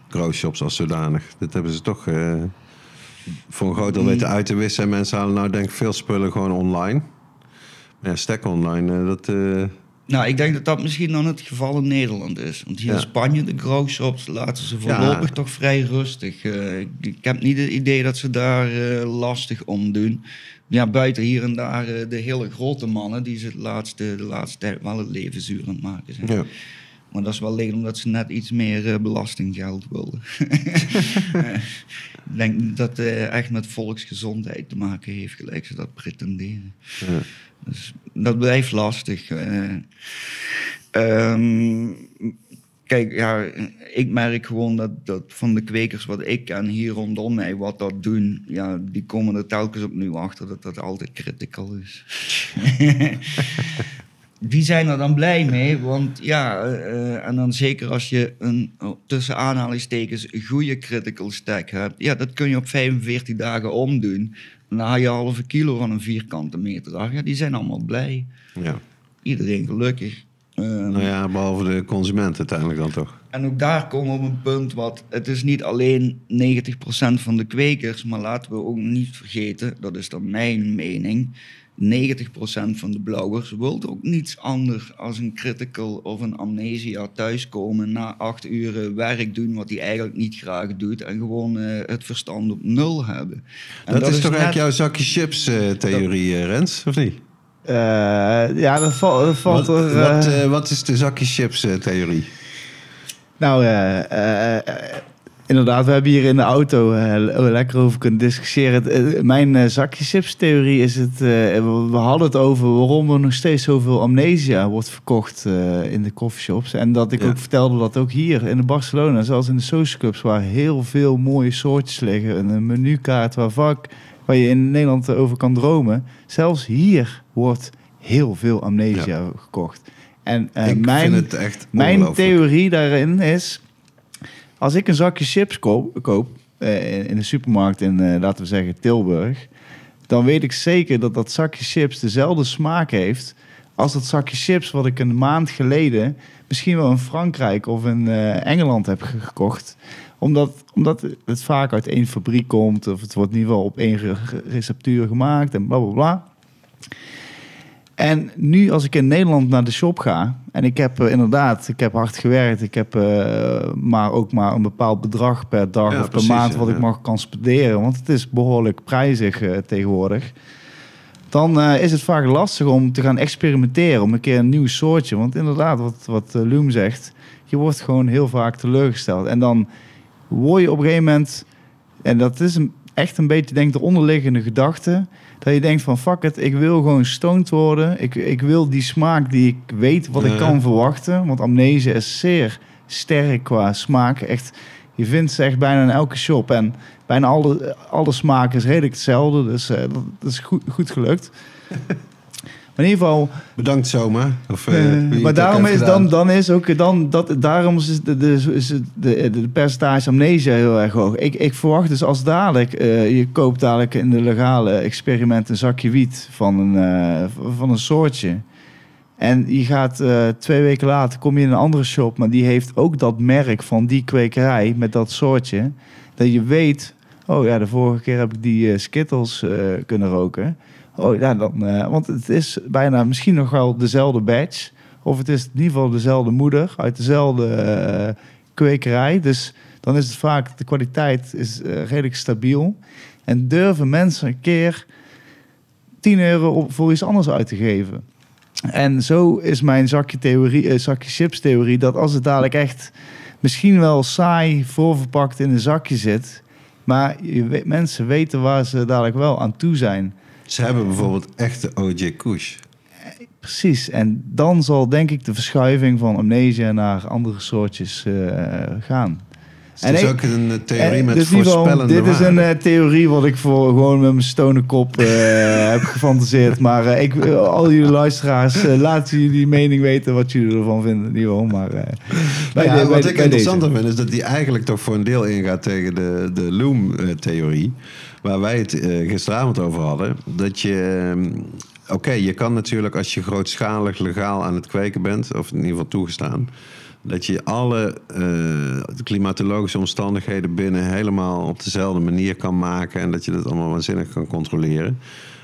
growshops als zodanig. Dit hebben ze toch eh, voor een groot deel weten uit te wissen. En mensen halen nou denk ik veel spullen gewoon online. Maar ja, stack online, eh, dat... eh, Nou, ik denk dat dat misschien dan het geval in Nederland is. Want hier Ja. in Spanje, de grow shops, laten ze Ja. voorlopig toch vrij rustig. Ik, ik heb niet het idee dat ze daar lastig om doen. Ja, buiten hier en daar de hele grote mannen, die ze de laatste, de laatste tijd wel het leven zuur aan het maken zijn. ja. Maar dat is wel alleen omdat ze net iets meer eh, belastinggeld wilden. <laughs> Eh, ik denk dat het eh, echt met volksgezondheid te maken heeft, gelijk ze dat pretenderen. Ja. Dus dat blijft lastig. eh. Ehm, kijk, ja, ik merk gewoon dat, dat van de kwekers wat ik ken hier rondom mij, wat dat doen, ja, die komen er telkens opnieuw achter dat dat altijd critical is. <laughs> die zijn er dan blij mee, want ja, eh, en dan zeker als je een oh, tussen aanhalingstekens goede critical stack hebt, ja, dat kun je op 45 dagen omdoen. Dan haal je halve kilo van een vierkante meter af. Ja, die zijn allemaal blij. ja. Iedereen gelukkig. Eh, Nou ja, behalve de consument uiteindelijk dan toch. En ook daar komen we op een punt wat... Het is niet alleen 90% van de kwekers, maar laten we ook niet vergeten, dat is dan mijn mening, 90% van de blauwers wil ook niets anders als een critical of een amnesia thuiskomen na acht uren werk doen wat hij eigenlijk niet graag doet en gewoon eh, het verstand op nul hebben. En dat, is toch net- eigenlijk jouw zakje chips eh, theorie, eh, Rens, of niet? Eh, ja, dat, val- dat valt Wat, er... wat, wat is de zakje chips theorie? Nou, eh, eh, eh, inderdaad, we hebben hier in de auto eh, le- lekker over kunnen discussiëren. Eh, mijn eh, zakje chips theorie is het... we hadden het over waarom er nog steeds zoveel amnesia wordt verkocht in de coffeeshops. En dat ik Ja. ook vertelde dat ook hier in de Barcelona, zelfs in de social clubs, waar heel veel mooie soortjes liggen. Een menukaart waar vak, waar je in Nederland over kan dromen. Zelfs hier wordt heel veel amnesia gekocht. En mijn... Mijn theorie daarin is... Als ik een zakje chips koop, eh, in- de supermarkt in, eh, laten we zeggen, Tilburg... dan weet ik zeker dat dat zakje chips dezelfde smaak heeft... als dat zakje chips wat ik een maand geleden... misschien wel in Frankrijk of in eh, Engeland heb ge- gekocht. Omdat, omdat het vaak uit één fabriek komt... of het wordt ieder geval op één re- receptuur gemaakt en bla bla bla... En nu als ik in Nederland naar de shop ga en ik heb eh, inderdaad, ik heb hard gewerkt, ik heb eh, maar ook maar een bepaald bedrag per dag Ja, of per maand ja, wat ik mag kan spenderen, want het is behoorlijk prijzig eh, tegenwoordig. Dan is het vaak lastig om te gaan experimenteren, om een keer een nieuw soortje. Want inderdaad, wat, wat Loem zegt, je wordt gewoon heel vaak teleurgesteld. En dan word je op een gegeven moment, en dat is een, echt een beetje denk de onderliggende gedachte, dat je denkt van fuck it, ik wil gewoon stoned worden. Ik, ik wil die smaak die ik weet wat ik kan verwachten. Want amnesia is zeer sterk qua smaak. Echt, je vindt ze echt bijna in elke shop. En bijna alle, alle smaken is redelijk hetzelfde. Dus eh, dat, dat is goed, goed gelukt. <laughs> Maar in ieder geval, Bedankt Soma. Of, eh, eh, maar daarom is dan, gedaan. dan is ook dan dat daarom is de, de, is de, de, de percentage amnesia heel erg hoog. Ik, ik verwacht dus als dadelijk eh, je koopt dadelijk in de legale experiment een zakje wiet van een, van een soortje. En je gaat twee weken later kom je in een andere shop, maar die heeft ook dat merk van die kwekerij met dat soortje. Dat je weet, oh ja, de vorige keer heb ik die Skittles kunnen roken. Oh ja, dan, eh, want het is bijna misschien nog wel dezelfde badge. Of het is in ieder geval dezelfde moeder uit dezelfde eh, kwekerij. Dus dan is het vaak, de kwaliteit is eh, redelijk stabiel. En durven mensen een keer 10 euro voor iets anders uit te geven. En zo is mijn zakje, theorie, zakje chips theorie dat als het dadelijk echt misschien wel saai voorverpakt in een zakje zit, maar je mensen weten waar ze dadelijk wel aan toe zijn. Ze hebben bijvoorbeeld echte OJ Kush. Precies, en dan zal denk ik de verschuiving van amnesia naar andere soortjes eh, gaan. Het is ook een eh, theorie Eh, met dus voorspellende Dit is een theorie wat ik voor gewoon met mijn stonen kop <laughs> heb gefantaseerd. Maar eh, ik, al jullie luisteraars, laten jullie mening weten wat jullie ervan vinden. Geval, maar bij Ja, de- wat bij- ik bij interessant deze. vind, is dat die eigenlijk toch voor een deel ingaat tegen de, de Loom-theorie. Waar wij het eh, gisteravond over hadden. Dat je. ehm, Oké, je kan natuurlijk als je grootschalig legaal aan het kweken bent, of in ieder geval toegestaan. Dat je alle eh, klimatologische omstandigheden binnen helemaal op dezelfde manier kan maken. En dat je dat allemaal waanzinnig kan controleren.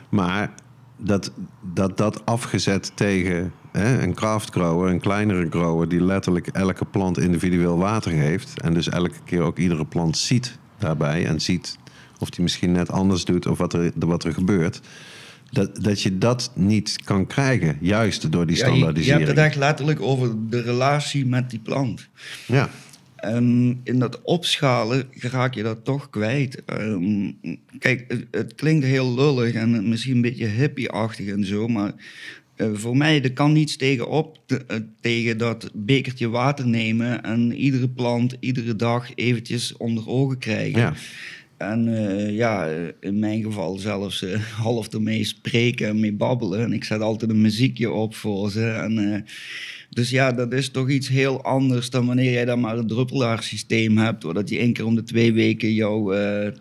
Maar dat dat, dat afgezet tegen hè, een craft grower, een kleinere grower, die letterlijk elke plant individueel water geeft. En dus elke keer ook iedere plant ziet daarbij. En ziet of die misschien net anders doet of wat er, wat er gebeurt. Dat, dat je dat niet kan krijgen, juist door die Ja, je, je standaardisering. hebt het echt letterlijk over de relatie met die plant. Ja, En in dat opschalen raak je dat toch kwijt. Ehm, kijk, het, het klinkt heel lullig en misschien een beetje hippie-achtig en zo, maar eh, voor mij er kan niets tegenop te- eh, tegen dat bekertje water nemen en iedere plant iedere dag eventjes onder ogen krijgen. ja. En eh, ja, in mijn geval zelfs eh, <laughs> half ermee spreken en mee babbelen. En ik zet altijd een muziekje op voor ze. En, eh, dus ja, dat is toch iets heel anders dan wanneer jij dan maar een druppelaarsysteem hebt. Doordat je één keer om de twee weken jouw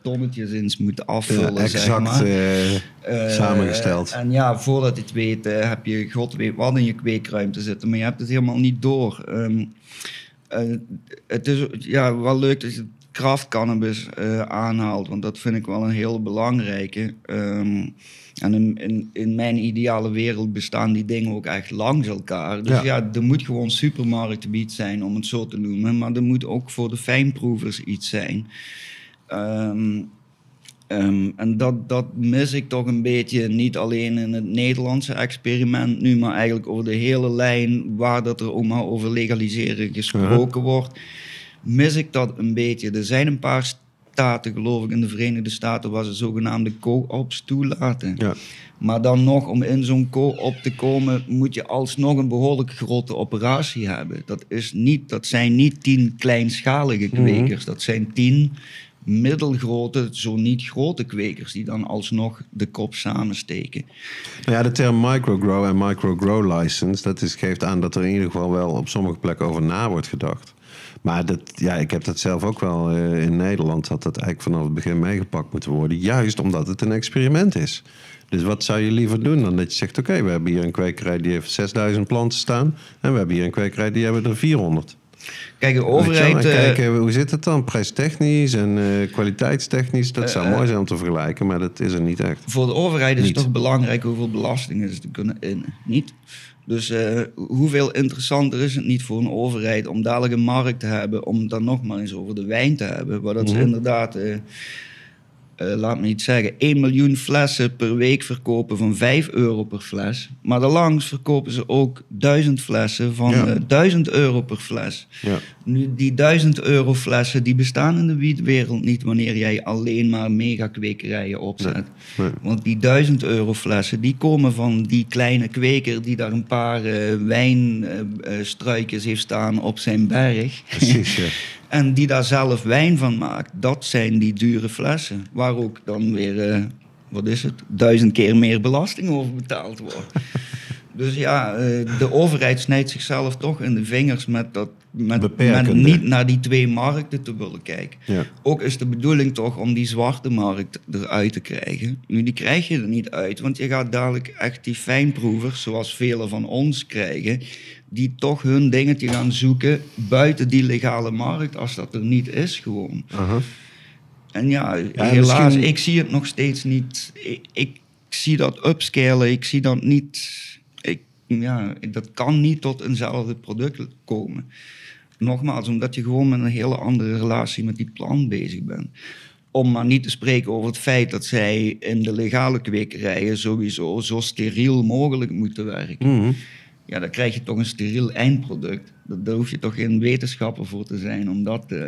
tonnetjes eens moet afvullen, Ja, zeg exact maar. samengesteld. En ja, voordat je het weet, heb je god weet wat in je kweekruimte zitten, maar je hebt het helemaal niet door. Ehm, eh, het is ja, wel leuk dat je craft cannabis eh, aanhaalt, want dat vind ik wel een heel belangrijke. Ehm, en in, in, in mijn ideale wereld bestaan die dingen ook echt langs elkaar. Dus Ja. ja, er moet gewoon supermarktgebied zijn, om het zo te noemen. Maar er moet ook voor de fijnproevers iets zijn. Ehm, Ehm, en dat, dat mis ik toch een beetje, niet alleen in het Nederlandse experiment nu, maar eigenlijk over de hele lijn waar dat er ook maar over legaliseren gesproken wordt, mis ik dat een beetje. Er zijn een paar staten, geloof ik, in de Verenigde Staten waar ze zogenaamde co-ops toelaten. ja. Maar dan nog, om in zo'n co-op te komen, moet je alsnog een behoorlijk grote operatie hebben. Dat, is niet, dat zijn niet tien kleinschalige kwekers, dat zijn tien middelgrote, zo niet grote kwekers, die dan alsnog de kop samensteken. Nou ja, de term microgrow en microgrow license, dat is, geeft aan dat er in ieder geval wel op sommige plekken over na wordt gedacht. Maar dat, ja, ik heb dat zelf ook wel eh, in Nederland, had dat eigenlijk vanaf het begin meegepakt moeten worden. Juist omdat het een experiment is. Dus wat zou je liever doen dan dat je zegt, oké, we hebben hier een kwekerij die heeft 6000 planten staan. En we hebben hier een kwekerij die hebben er 400. Kijk, de overheid... En eh, kijken, hoe zit het dan? Prijstechnisch en eh, kwaliteitstechnisch. Dat zou mooi zijn om te vergelijken, maar dat is er niet echt. Voor de overheid is Niet. het toch belangrijk hoeveel belastingen ze kunnen innen. Niet? Dus eh, hoeveel interessanter is het niet voor een overheid om dadelijk een markt te hebben, om dan nog maar eens over de wijn te hebben, waar dat ze Mhm. inderdaad, eh, eh, laat me iets zeggen, 1 miljoen flessen per week verkopen van 5 euro per fles. Maar daarlangs verkopen ze ook 1000 flessen van Ja. eh, 1000 euro per fles. Ja. Nu, die 1000 euro flessen, die bestaan in de wietwereld niet wanneer jij alleen maar megakwekerijen opzet. Nee. Want die 1000 euro flessen, die komen van die kleine kweker die daar een paar eh wijnstruikjes heeft staan op zijn berg. Precies, ja. <laughs> en die daar zelf wijn van maakt. Dat zijn die dure flessen. Waar ook dan weer, eh, wat is het, duizend keer meer belasting over betaald wordt. <laughs> Dus ja, eh, de overheid snijdt zichzelf toch in de vingers met, dat, met, met niet naar die twee markten te willen kijken. Ja. Ook is de bedoeling toch om die zwarte markt eruit te krijgen. Nu, die krijg je er niet uit, want je gaat dadelijk echt die fijnproevers, zoals velen van ons krijgen, die toch hun dingetje gaan zoeken buiten die legale markt, als dat er niet is gewoon. En ja, Ja, helaas, misschien- ik zie het nog steeds niet. Ik, ik zie dat upscalen, ik zie dat niet. Ik, ja, dat kan niet tot eenzelfde product komen. Nogmaals, omdat je gewoon met een hele andere relatie met die plant bezig bent. Om maar niet te spreken over het feit dat zij in de legale kwekerijen sowieso zo steriel mogelijk moeten werken. Mhm. Ja, dan krijg je toch een steriel eindproduct. Dat- Daar hoef je toch geen wetenschapper voor te zijn om dat... eh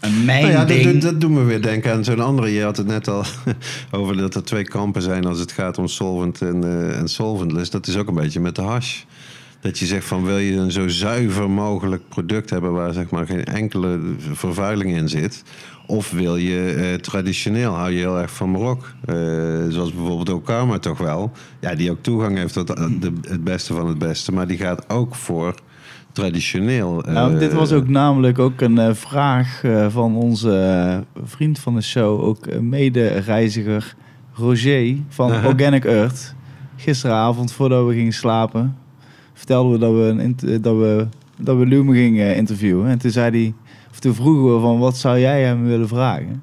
en mijn Nou ja, dat, ding... doet- dat doet me weer denken aan zo'n andere. Je had het net al <laughs> over dat er twee kampen zijn als het gaat om solvent en, eh, en solventless. Dat is ook een beetje met de hash. Dat je zegt van wil je een zo zuiver mogelijk product hebben waar zeg maar geen enkele vervuiling in zit. Of wil je eh, traditioneel, hou je heel erg van Marok. Eh, zoals bijvoorbeeld Okama toch wel. Ja, die ook toegang heeft tot eh, de, het beste van het beste. Maar die gaat ook voor traditioneel. Nou, eh, dit was ook namelijk ook een eh, vraag eh, van onze eh, vriend van de show, ook eh, mede-reiziger Roger van Aha. Organic Earth. Gisteravond, voordat we gingen slapen, vertelden we dat we, een eh, dat we, dat we Lume gingen interviewen. En toen zei hij, of toen vroegen we van, wat zou jij hem willen vragen?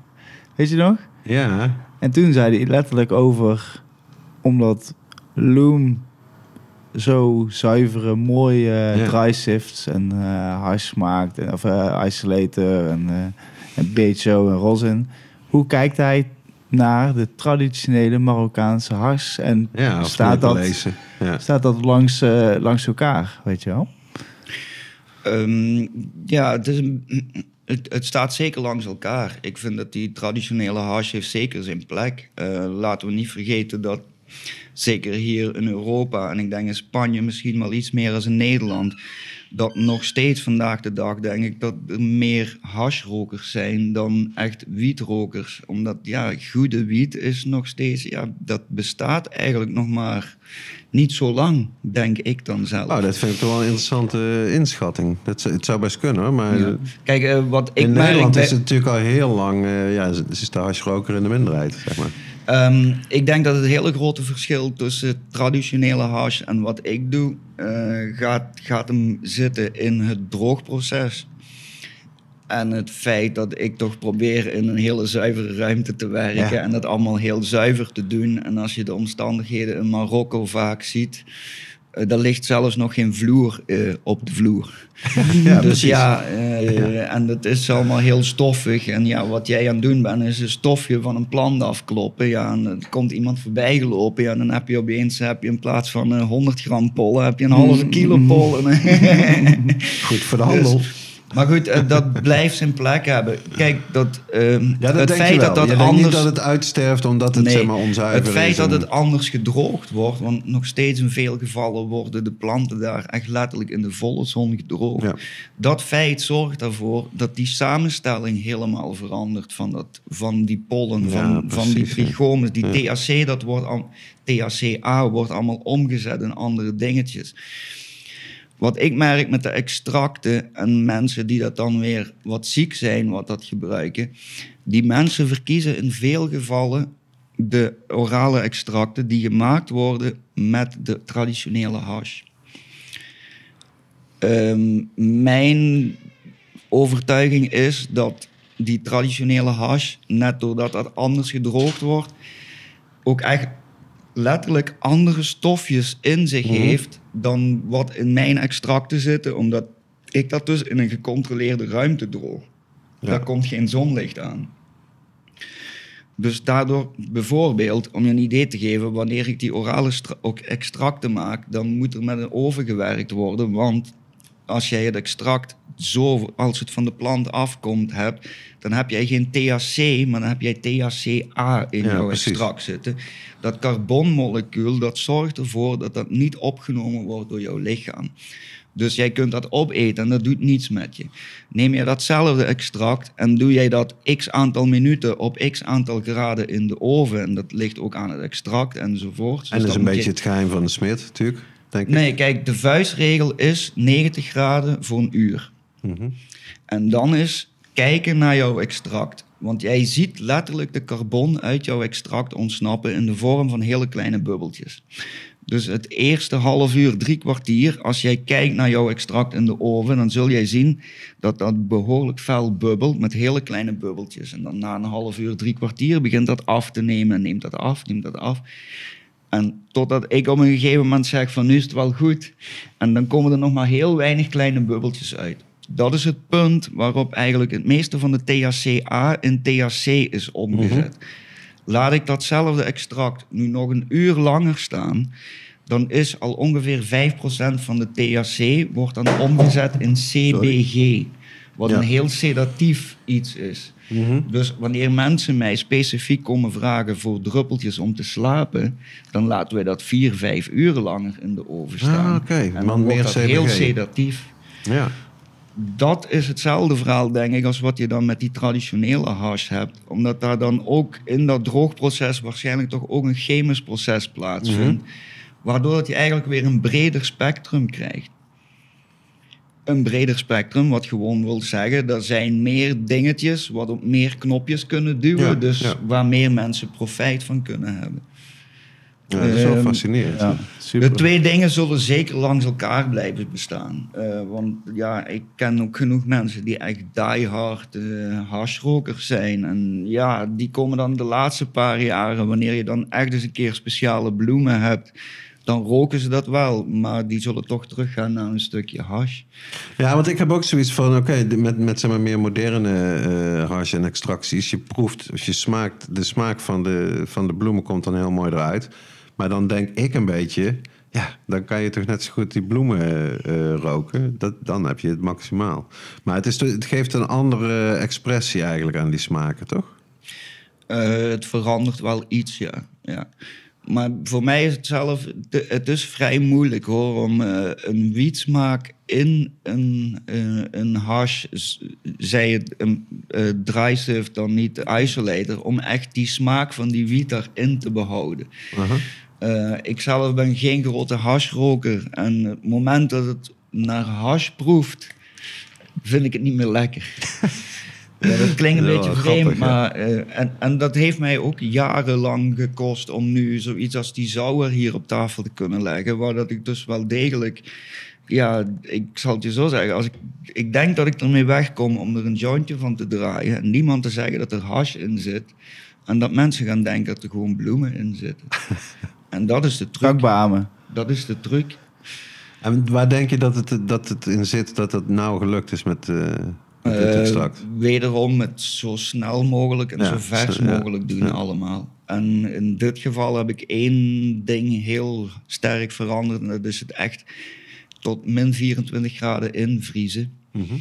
Weet je nog? Ja, En toen zei hij letterlijk over, omdat Loom zo zuivere, mooie Ja. dry sifts en eh hash maakt, en, of eh, isolator en, eh en BHO en rosin. Hoe kijkt hij naar de traditionele Marokkaanse hash en ja staat, dat. Ja. staat dat langs, langs elkaar, weet je wel? Ehm, ja, het, het, staat zeker langs elkaar. Ik vind dat die traditionele hash heeft zeker zijn plek. Eh, laten we niet vergeten dat zeker hier in Europa en ik denk in Spanje misschien wel iets meer als in Nederland, dat nog steeds vandaag de dag denk ik dat er meer hashrokers zijn dan echt wietrokers. Omdat ja, goede wiet is nog steeds, ja, dat bestaat eigenlijk nog maar niet zo lang, denk ik dan zelf. Oh, dat vind ik toch wel een interessante eh, inschatting. Dat, het zou best kunnen hoor, maar Ja. Kijk, eh, wat ik in Nederland bij- is het natuurlijk al heel lang, eh, ja, is is de hashroker in de minderheid, zeg maar. Ehm, ik denk dat het hele grote verschil tussen traditionele hash en wat ik doe, eh, gaat, gaat hem zitten in het droogproces. En het feit dat ik toch probeer in een hele zuivere ruimte te werken Ja. en dat allemaal heel zuiver te doen. En als je de omstandigheden in Marokko vaak ziet, eh daar ligt zelfs nog geen vloer eh, op de vloer. <laughs> Ja, dus precies. ja, eh, en dat is allemaal heel stoffig. En ja, wat jij aan het doen bent, is een stofje van een plant afkloppen. Ja, en er komt iemand voorbij gelopen. Ja, dan heb je opeens, heb je in plaats van eh, 100 gram pollen, heb je een halve kilo pollen. <laughs> <laughs> Goed voor de handel. Dus- maar goed, eh, dat <laughs> blijft zijn plek hebben. Kijk, dat, ehm, ja, dat het feit dat dat je anders... niet dat het uitsterft omdat het Nee, zeg maar onzuiver het feit is. dat het anders gedroogd wordt, want nog steeds in veel gevallen worden de planten daar echt letterlijk in de volle zon gedroogd. Ja. Dat feit zorgt ervoor dat die samenstelling helemaal verandert van, dat, van die pollen, Ja, van, van die trichomes. Die. THC, dat wordt THCA wordt allemaal omgezet in andere dingetjes. Wat ik merk met de extracten en mensen die dat dan weer wat ziek zijn, wat dat gebruiken, die mensen verkiezen in veel gevallen de orale extracten die gemaakt worden met de traditionele hash. Ehm, mijn overtuiging is dat die traditionele hash, net doordat dat anders gedroogd wordt, ook echt letterlijk andere stofjes in zich Mhm. heeft dan wat in mijn extracten zitten, omdat ik dat dus in een gecontroleerde ruimte droog. Ja. Daar komt geen zonlicht aan. Dus daardoor, bijvoorbeeld, om je een idee te geven, wanneer ik die orale ook extracten maak, dan moet er met een oven gewerkt worden. Want als jij het extract zo, als het van de plant afkomt, hebt, dan heb jij geen THC, maar dan heb jij THCA in Ja, jouw precies. extract zitten. Dat carbonmolecuul, dat zorgt ervoor dat dat niet opgenomen wordt door jouw lichaam. Dus jij kunt dat opeten en dat doet niets met je. Neem je datzelfde extract en doe jij dat x aantal minuten op x aantal graden in de oven, en dat ligt ook aan het extract enzovoort. Dus En dat is een beetje je- het geheim van de smid, natuurlijk. Denk ik. Nee, kijk, de vuistregel is 90 graden voor een uur. Mhm. En dan is kijken naar jouw extract. Want jij ziet letterlijk de carbon uit jouw extract ontsnappen in de vorm van hele kleine bubbeltjes. Dus het eerste half uur, drie kwartier, als jij kijkt naar jouw extract in de oven, dan zul jij zien dat dat behoorlijk fel bubbelt met hele kleine bubbeltjes. En dan na een half uur, drie kwartier begint dat af te nemen en neemt dat af, neemt dat af. En totdat ik op een gegeven moment zeg van nu is het wel goed. En dan komen er nog maar heel weinig kleine bubbeltjes uit. Dat is het punt waarop eigenlijk het meeste van de THCA in THC is omgezet. Laat ik datzelfde extract nu nog een uur langer staan, dan is al ongeveer 5% van de THC wordt dan omgezet in CBG. Wat Ja. een heel sedatief iets is. Mhm. Dus wanneer mensen mij specifiek komen vragen voor druppeltjes om te slapen, dan laten wij dat vier, vijf uur langer in de oven staan. Ah. En Want dan wordt meer dat heel CBG. sedatief. Ja. Dat is hetzelfde verhaal, denk ik, als wat je dan met die traditionele hash hebt. Omdat daar dan ook in dat droogproces waarschijnlijk toch ook een chemisch proces plaatsvindt. Waardoor dat je eigenlijk weer een breder spectrum krijgt. Een breder spectrum, wat gewoon wil zeggen, er zijn meer dingetjes wat op meer knopjes kunnen duwen. Ja, dus ja. waar meer mensen profijt van kunnen hebben. Ja, dat is wel Ehm, fascinerend. Ja, super. De twee dingen zullen zeker langs elkaar blijven bestaan. Eh, want ja, ik ken ook genoeg mensen die echt diehard eh hashrokers zijn. En ja, die komen dan de laatste paar jaren, wanneer je dan echt eens een keer speciale bloemen hebt, dan roken ze dat wel. Maar die zullen toch teruggaan naar een stukje hash. Ja, want ik heb ook zoiets van, oké, met, met zeg maar meer moderne eh hash en extracties, je proeft, als je smaakt, de smaak van de, van de bloemen komt dan heel mooi eruit. Maar dan denk ik een beetje, ja, dan kan je toch net zo goed die bloemen eh, eh, roken. Dat, dan heb je het maximaal. Maar het, is, het geeft een andere expressie eigenlijk aan die smaken, toch? Eh, het verandert wel iets, ja. ja. Maar voor mij is het zelf, het is vrij moeilijk hoor, om eh, een wietsmaak in een, eh, een hash, zij het een dry sift dan niet de isolator, om echt die smaak van die wiet daarin te behouden. Aha. Eh, ik zelf ben geen grote hashroker. En het moment dat het naar hash proeft, vind ik het niet meer lekker. <laughs> ja, dat klinkt een Ja, beetje vreemd, maar... eh, en, en dat heeft mij ook jarenlang gekost om nu zoiets als die zauwer hier op tafel te kunnen leggen. Waar dat ik dus wel degelijk... Ja, ik zal het je zo zeggen. Als ik, ik denk dat ik ermee wegkom om er een jointje van te draaien. En niemand te zeggen dat er hash in zit. En dat mensen gaan denken dat er gewoon bloemen in zitten. <laughs> En dat is de truc. Dat is de truc. En waar denk je dat het, dat het in zit, dat het nou gelukt is met, eh met dit Eh, extract? wederom het zo snel mogelijk en Ja, zo vers zo- ja, mogelijk doen ja. allemaal. En in dit geval heb ik één ding heel sterk veranderd. En dat is het echt tot min 24 graden invriezen. Mhm.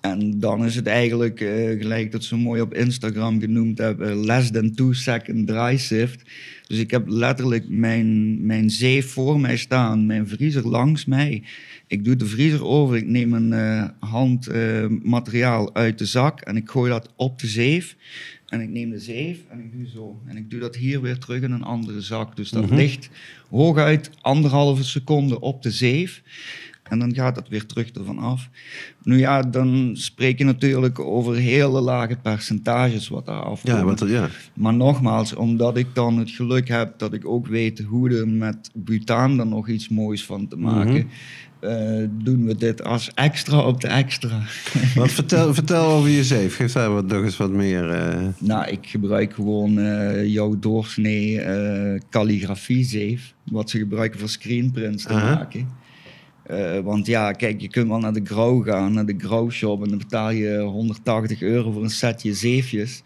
En dan is het eigenlijk, eh, gelijk dat ze mooi op Instagram genoemd hebben, less than two second dry sift. Dus ik heb letterlijk mijn, mijn zeef voor mij staan, mijn vriezer langs mij. Ik doe de vriezer over, ik neem een eh, handmateriaal uit de zak en ik gooi dat op de zeef. En ik neem de zeef en ik doe zo. En ik doe dat hier weer terug in een andere zak. Dus dat ligt hooguit anderhalve seconde op de zeef. En dan gaat het weer terug ervan af. Nu ja, dan spreek je natuurlijk over hele lage percentages wat daar afkomt. Ja, wat, ja. Maar nogmaals, omdat ik dan het geluk heb dat ik ook weet hoe er met butaan dan nog iets moois van te maken, eh, doen we dit als extra op de extra. <laughs> Want vertel, vertel over je zeef. Geef daar wat, nog eens wat meer... eh, nou, ik gebruik gewoon eh, jouw doorsnee eh calligrafiezeef, wat ze gebruiken voor screenprints te maken. Eh, want ja, kijk, je kunt wel naar de Grauw gaan, naar de Grauw shop en dan betaal je 180 euro voor een setje zeefjes.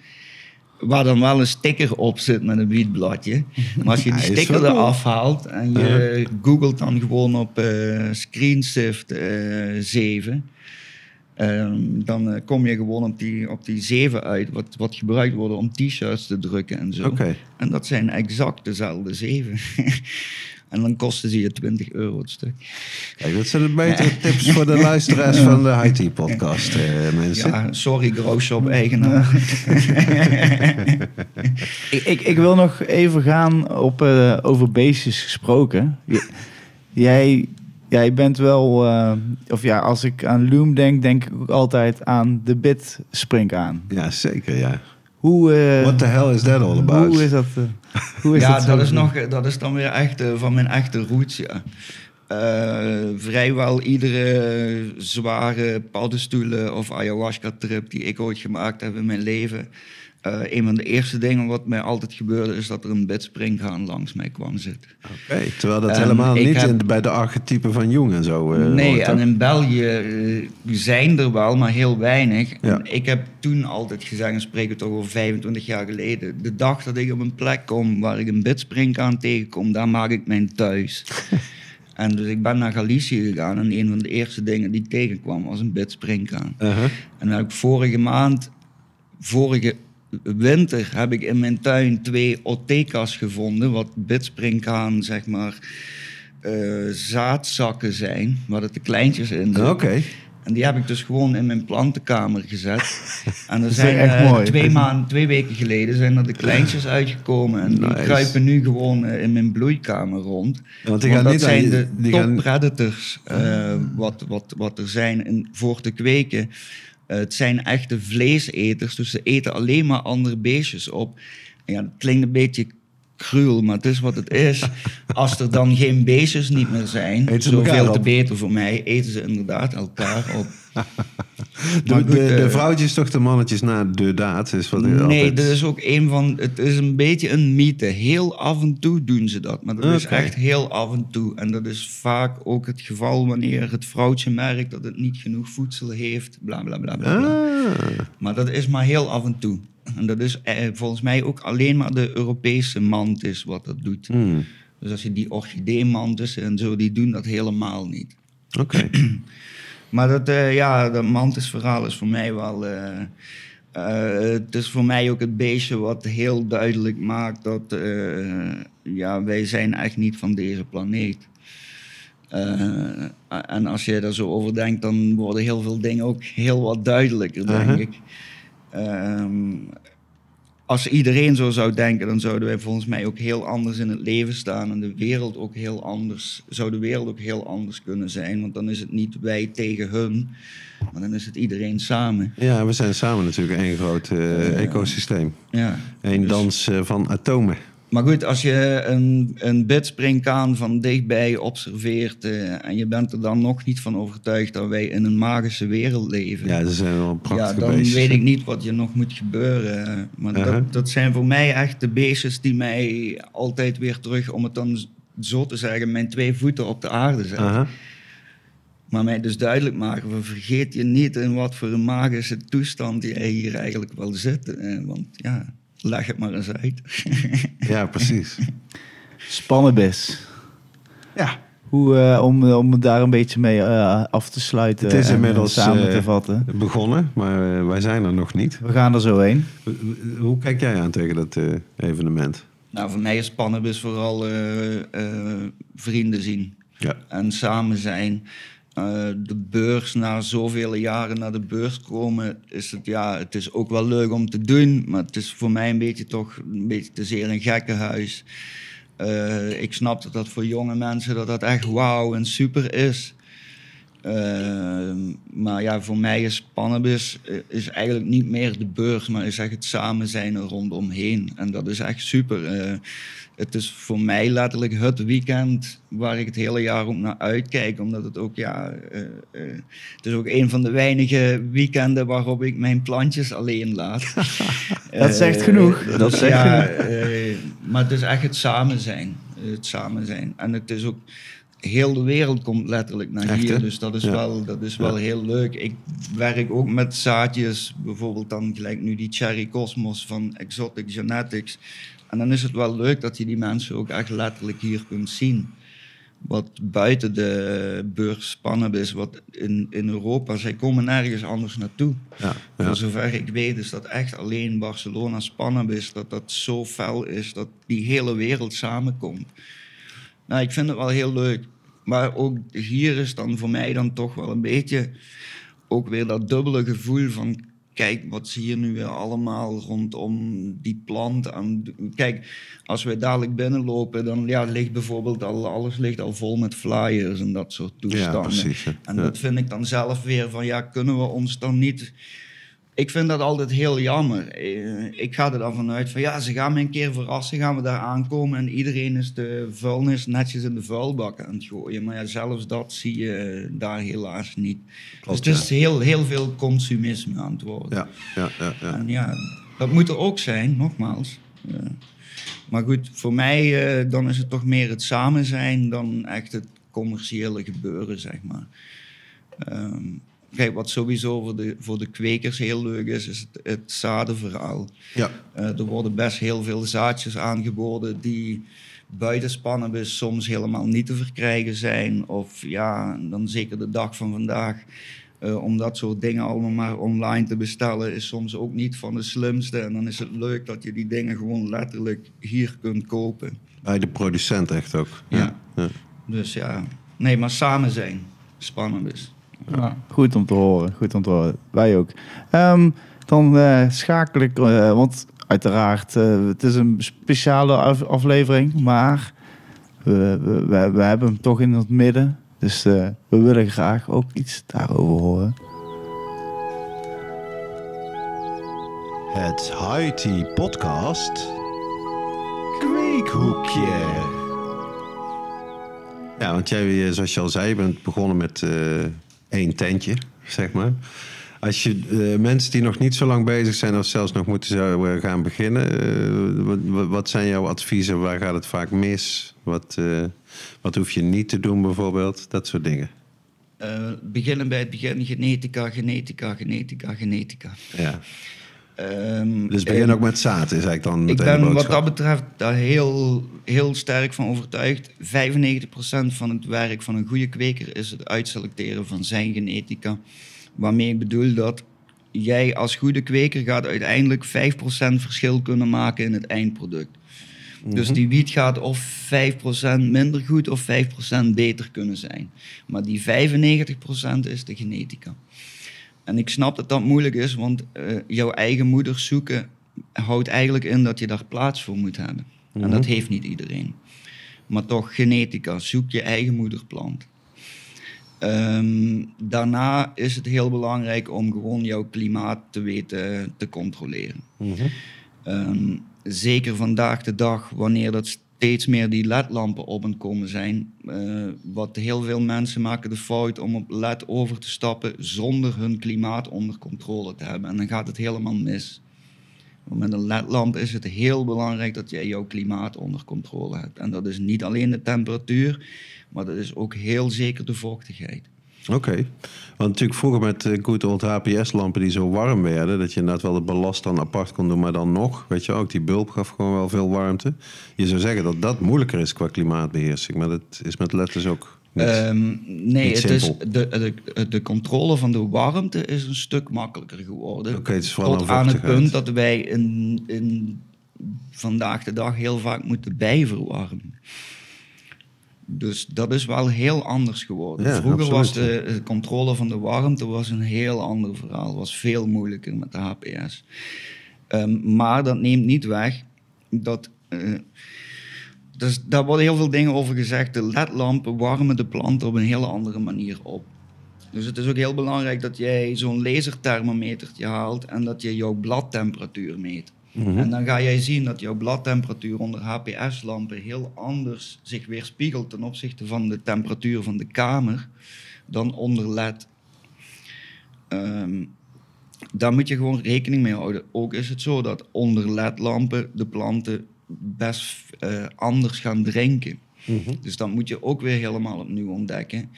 Waar dan wel een sticker op zit met een wietbladje. Maar als je <laughs> die Ja, sticker cool. eraf haalt en je googelt dan gewoon op eh ScreenSift eh 7. ehm, dan eh, kom je gewoon op die, op die 7 uit, wat, wat gebruikt wordt om t-shirts te drukken en zo. En dat zijn exact dezelfde 7. <laughs> en dan kosten ze je 20 euro het stuk. Kijk, dat zijn de betere <laughs> tips voor de luisteraars van de IT-podcast, eh, mensen. Ja, sorry, Growshop-eigenaar. <laughs> Ik, ik, ik wil nog even gaan op eh, over beestjes gesproken. Jij, jij bent wel, eh, of ja, als ik aan Loom denk, denk ik ook altijd aan de bit aan. Ja, zeker, ja. Hoe, eh, What the hell is that all about? hoe is dat? eh, hoe is ja, dat, is, nog, dat is dan weer echt eh, van mijn echte roots, ja. Eh, vrijwel iedere zware paddenstoelen of ayahuasca-trip die ik ooit gemaakt heb in mijn leven. Eh, een van de eerste dingen wat mij altijd gebeurde, is dat er een bidspringhaan langs mij kwam zitten. Oké, terwijl dat Ehm, helemaal niet heb- in, bij de archetypen van Jung en zo eh, nee, en in België eh, zijn er wel, maar heel weinig. Ja. En ik heb toen altijd gezegd, en spreken we toch over 25 jaar geleden, de dag dat ik op een plek kom waar ik een bidspringkaan tegenkom, daar maak ik mijn thuis. <laughs> En dus ik ben naar Galicië gegaan en een van de eerste dingen die ik tegenkwam was een bidspringkaan. Uh-huh. En dan heb ik vorige maand, vorige winter, heb ik in mijn tuin twee Otekas gevonden, wat bidspringkaan, zeg maar, eh, zaadzakken zijn, waar het de kleintjes in zitten. Oké. En die heb ik dus gewoon in mijn plantenkamer gezet. En er zijn echt eh, mooi. twee, maanden, twee weken geleden zijn er de kleintjes uitgekomen. En die Nice. kruipen nu gewoon eh, in mijn bloeikamer rond. Want die Want gaan dat niet zijn de top gaan- predators eh, wat, wat, wat er zijn in, voor te kweken. Het zijn echte vleeseters, dus ze eten alleen maar andere beestjes op. Ja, dat klinkt een beetje cruel, maar het is wat het is. Als er dan geen beestjes niet meer zijn, zoveel te beter voor mij, eten ze inderdaad elkaar op. <laughs> De, goed, de, de eh, vrouwtjes toch de mannetjes na de daad? Is wat Nee, altijd... dat is ook een van. Het is een beetje een mythe. Heel af en toe doen ze dat. Maar dat is echt heel af en toe. En dat is vaak ook het geval wanneer het vrouwtje merkt dat het niet genoeg voedsel heeft. Bla bla bla bla. bla. Ah, Maar dat is maar heel af en toe. En dat is eh, volgens mij ook alleen maar de Europese mantis wat dat doet. hmm, Dus als je die orchideemantissen en zo, die doen dat helemaal niet. Oké. <clears throat> Maar dat, eh, ja, dat mantisverhaal is voor mij wel... eh, het is voor mij ook het beestje wat heel duidelijk maakt dat... ja, wij zijn echt niet van deze planeet. Eh, en als je daar zo over denkt, dan worden heel veel dingen ook heel wat duidelijker, denk Uh-huh. ik. Ehm, als iedereen zo zou denken, dan zouden wij volgens mij ook heel anders in het leven staan en de wereld ook heel anders, zou de wereld ook heel anders kunnen zijn. Want dan is het niet wij tegen hun, maar dan is het iedereen samen. Ja, we zijn samen natuurlijk één groot eh, ecosysteem. Ja. Eén Dus- dans eh, van atomen. Maar goed, als je een, een bidspringkaan van dichtbij observeert eh, en je bent er dan nog niet van overtuigd dat wij in een magische wereld leven. Ja, ze zijn wel Ja, prachtige dan beestjes. weet ik niet wat je nog moet gebeuren. eh, Maar Uh-huh. dat, dat zijn voor mij echt de beestjes die mij altijd weer terug, om het dan zo te zeggen, mijn twee voeten op de aarde zetten. Aha. Maar mij dus duidelijk maken, vergeet je niet in wat voor een magische toestand jij hier eigenlijk wel zit. eh, Want ja, leg het maar eens uit. <laughs> Ja, precies. Spannenbis. Ja. Hoe, eh, om, om het daar een beetje mee eh, af te sluiten Het is en, inmiddels, eh, samen eh, te vatten. Begonnen, maar wij zijn er nog niet. We gaan er zo heen. Hoe- Hoe kijk jij aan tegen dat eh, evenement? nou, voor mij is Spannenbus vooral eh, eh, vrienden zien. Ja. en samen zijn. Eh, de beurs, na zoveel jaren naar de beurs komen, is het, ja, het is ook wel leuk om te doen, maar het is voor mij een beetje toch een beetje te zeer een gekkenhuis. Eh ik snap dat dat voor jonge mensen dat dat echt wauw en super is. Eh, maar ja, voor mij is Spannenbus eh, is eigenlijk niet meer de beurs, maar is echt het samen zijn er rondomheen. En dat is echt super. Eh, het is voor mij letterlijk het weekend waar ik het hele jaar ook naar uitkijk. Omdat het ook, ja, eh, eh, het is ook een van de weinige weekenden waarop ik mijn plantjes alleen laat. <laughs> Dat zegt genoeg. Dat dus zegt ja, genoeg. eh, maar het is echt het samen zijn. Het samen zijn. En het is ook, heel de wereld komt letterlijk naar Echt, hier. Dus dat is Ja. wel, dat is wel heel leuk. Ik werk ook met zaadjes, bijvoorbeeld dan gelijk nu die Cherry Cosmos van Exotic Genetics. En dan is het wel leuk dat je die mensen ook echt letterlijk hier kunt zien. Wat buiten de beurs spannend is, wat in, in Europa, zij komen nergens anders naartoe. Ja, ja. Voor zover ik weet is dat echt alleen Barcelona spannend is, dat dat zo fel is, dat die hele wereld samenkomt. Nou, ik vind het wel heel leuk. Maar ook hier is dan voor mij dan toch wel een beetje ook weer dat dubbele gevoel van kijk, wat zie je nu weer allemaal rondom die plant. En, kijk, als we dadelijk binnenlopen, dan ja, ligt bijvoorbeeld al, alles ligt al vol met flyers en dat soort toestanden. precies, ja. En Ja. dat vind ik dan zelf weer van, ja, kunnen we ons dan niet... Ik vind dat altijd heel jammer. Eh, Ik ga er dan vanuit van, ja, ze gaan me een keer verrassen, gaan we daar aankomen en iedereen is de vuilnis netjes in de vuilbak aan het gooien. Maar ja, zelfs dat zie je daar helaas niet. Klopt, dus het is heel, heel veel consumisme aan het worden. Ja, ja, ja, ja. En ja, dat moet er ook zijn, nogmaals. Ja. Maar goed, voor mij eh, dan is het toch meer het samen zijn dan echt het commerciële gebeuren, zeg maar. Ehm, kijk, wat sowieso voor de, voor de kwekers heel leuk is, is het, het zadenverhaal. ja. Eh, er worden best heel veel zaadjes aangeboden die buitenspannenbus soms helemaal niet te verkrijgen zijn. Of ja, dan zeker de dag van vandaag. eh, om dat soort dingen allemaal maar online te bestellen is soms ook niet van de slimste. En dan is het leuk dat je die dingen gewoon letterlijk hier kunt kopen. Bij de producent echt ook. Ja. Ja. Dus ja, nee, maar samen zijn. Spannend dus. Ja, goed om te horen. Goed om te horen. Wij ook. Ehm, dan eh, schakel ik, eh, want uiteraard, eh, het is een speciale af- aflevering, maar we, we, we, we hebben hem toch in het midden. Dus eh, we willen graag ook iets daarover horen. Het Haiti Podcast. Kweekhoekje. Ja, want jij, zoals je al zei, bent begonnen met eh, één tentje, zeg maar. Als je eh, mensen die nog niet zo lang bezig zijn of zelfs nog moeten zouden gaan beginnen, eh, wat- zijn jouw adviezen? Waar gaat het vaak mis? Wat, eh, wat hoef je niet te doen bijvoorbeeld? Dat soort dingen. Eh, beginnen bij het begin, genetica, genetica, genetica, genetica. Ja. Ehm, Dus begin ook met zaad, is eigenlijk dan Ik ben wat dat betreft daar heel, heel sterk van overtuigd. 95% van het werk van een goede kweker is het uitselecteren van zijn genetica. Waarmee ik bedoel dat jij als goede kweker gaat uiteindelijk 5% verschil kunnen maken in het eindproduct. Dus die wiet gaat of 5% minder goed of 5% beter kunnen zijn. Maar die 95% is de genetica. En ik snap dat dat moeilijk is, want eh, jouw eigen moeder zoeken houdt eigenlijk in dat je daar plaats voor moet hebben. En dat heeft niet iedereen. Maar toch, genetica, zoek je eigen moederplant. Ehm, daarna is het heel belangrijk om gewoon jouw klimaat te weten te controleren. Ehm, zeker vandaag de dag, wanneer dat steeds meer die ledlampen op en komen zijn. eh, wat heel veel mensen maken de fout om op led over te stappen zonder hun klimaat onder controle te hebben. En dan gaat het helemaal mis. Want met een ledlamp is het heel belangrijk dat jij jouw klimaat onder controle hebt. En dat is niet alleen de temperatuur, maar dat is ook heel zeker de vochtigheid. Oké. Want natuurlijk vroeger met good old HPS-lampen die zo warm werden... dat je inderdaad wel de ballast dan apart kon doen, maar dan nog... weet je ook, die bulb gaf gewoon wel veel warmte. Je zou zeggen dat dat moeilijker is qua klimaatbeheersing... maar dat is met LED dus ook niet. Ehm, nee, niet het is de, de, de controle van de warmte is een stuk makkelijker geworden. Oké, het is vooral Tot aan het punt dat wij in, in vandaag de dag heel vaak moeten bijverwarmen. Dus dat is wel heel anders geworden. Ja, Vroeger was de, de controle van de warmte was een heel ander verhaal. was veel moeilijker met de HPS. Ehm, maar dat neemt niet weg dat... eh, dus daar worden heel veel dingen over gezegd. De ledlampen warmen de planten op een hele andere manier op. Dus het is ook heel belangrijk dat jij zo'n laserthermometertje haalt en dat je jouw bladtemperatuur meet. En dan ga jij zien dat jouw bladtemperatuur onder HPS-lampen heel anders zich weerspiegelt ten opzichte van de temperatuur van de kamer dan onder LED. Ehm, daar moet je gewoon rekening mee houden. Ook is het zo dat onder LED-lampen de planten best eh, anders gaan drinken. Dus dat moet je ook weer helemaal opnieuw ontdekken.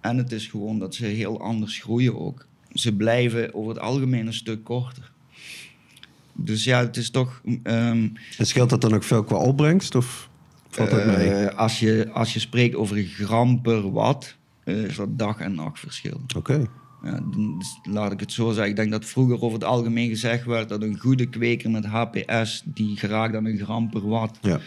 En het is gewoon dat ze heel anders groeien ook. Ze blijven over het algemeen een stuk korter. Dus ja, het is toch... En scheelt dat dan ook veel qua opbrengst of valt dat mee? eh, als, je, als je spreekt over een gram per watt, eh, is dat dag- en nachtverschil. Oké. Ja, dan- dus laat ik het zo zeggen. Ik denk dat vroeger over het algemeen gezegd werd dat een goede kweker met HPS, die geraakt aan een gram per watt. Ja,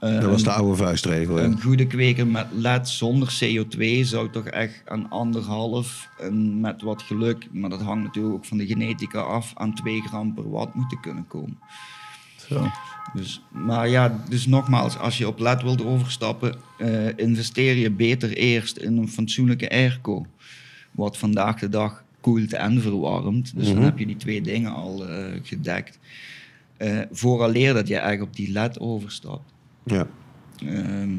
Eh, dat was de een- oude vuistregel. Ja. Een goede kweker met LED zonder CO2 zou toch echt aan anderhalf en met wat geluk, maar dat hangt natuurlijk ook van de genetica af, aan 2 gram per watt moeten kunnen komen. Zo. Dus, maar ja, dus nogmaals, als je op LED wilt overstappen, eh, investeer je beter eerst in een fatsoenlijke airco. Wat vandaag de dag koelt en verwarmt. Dus dan heb je die twee dingen al eh, gedekt. Eh vooraleer dat je echt op die LED overstapt. Ja. Ehm,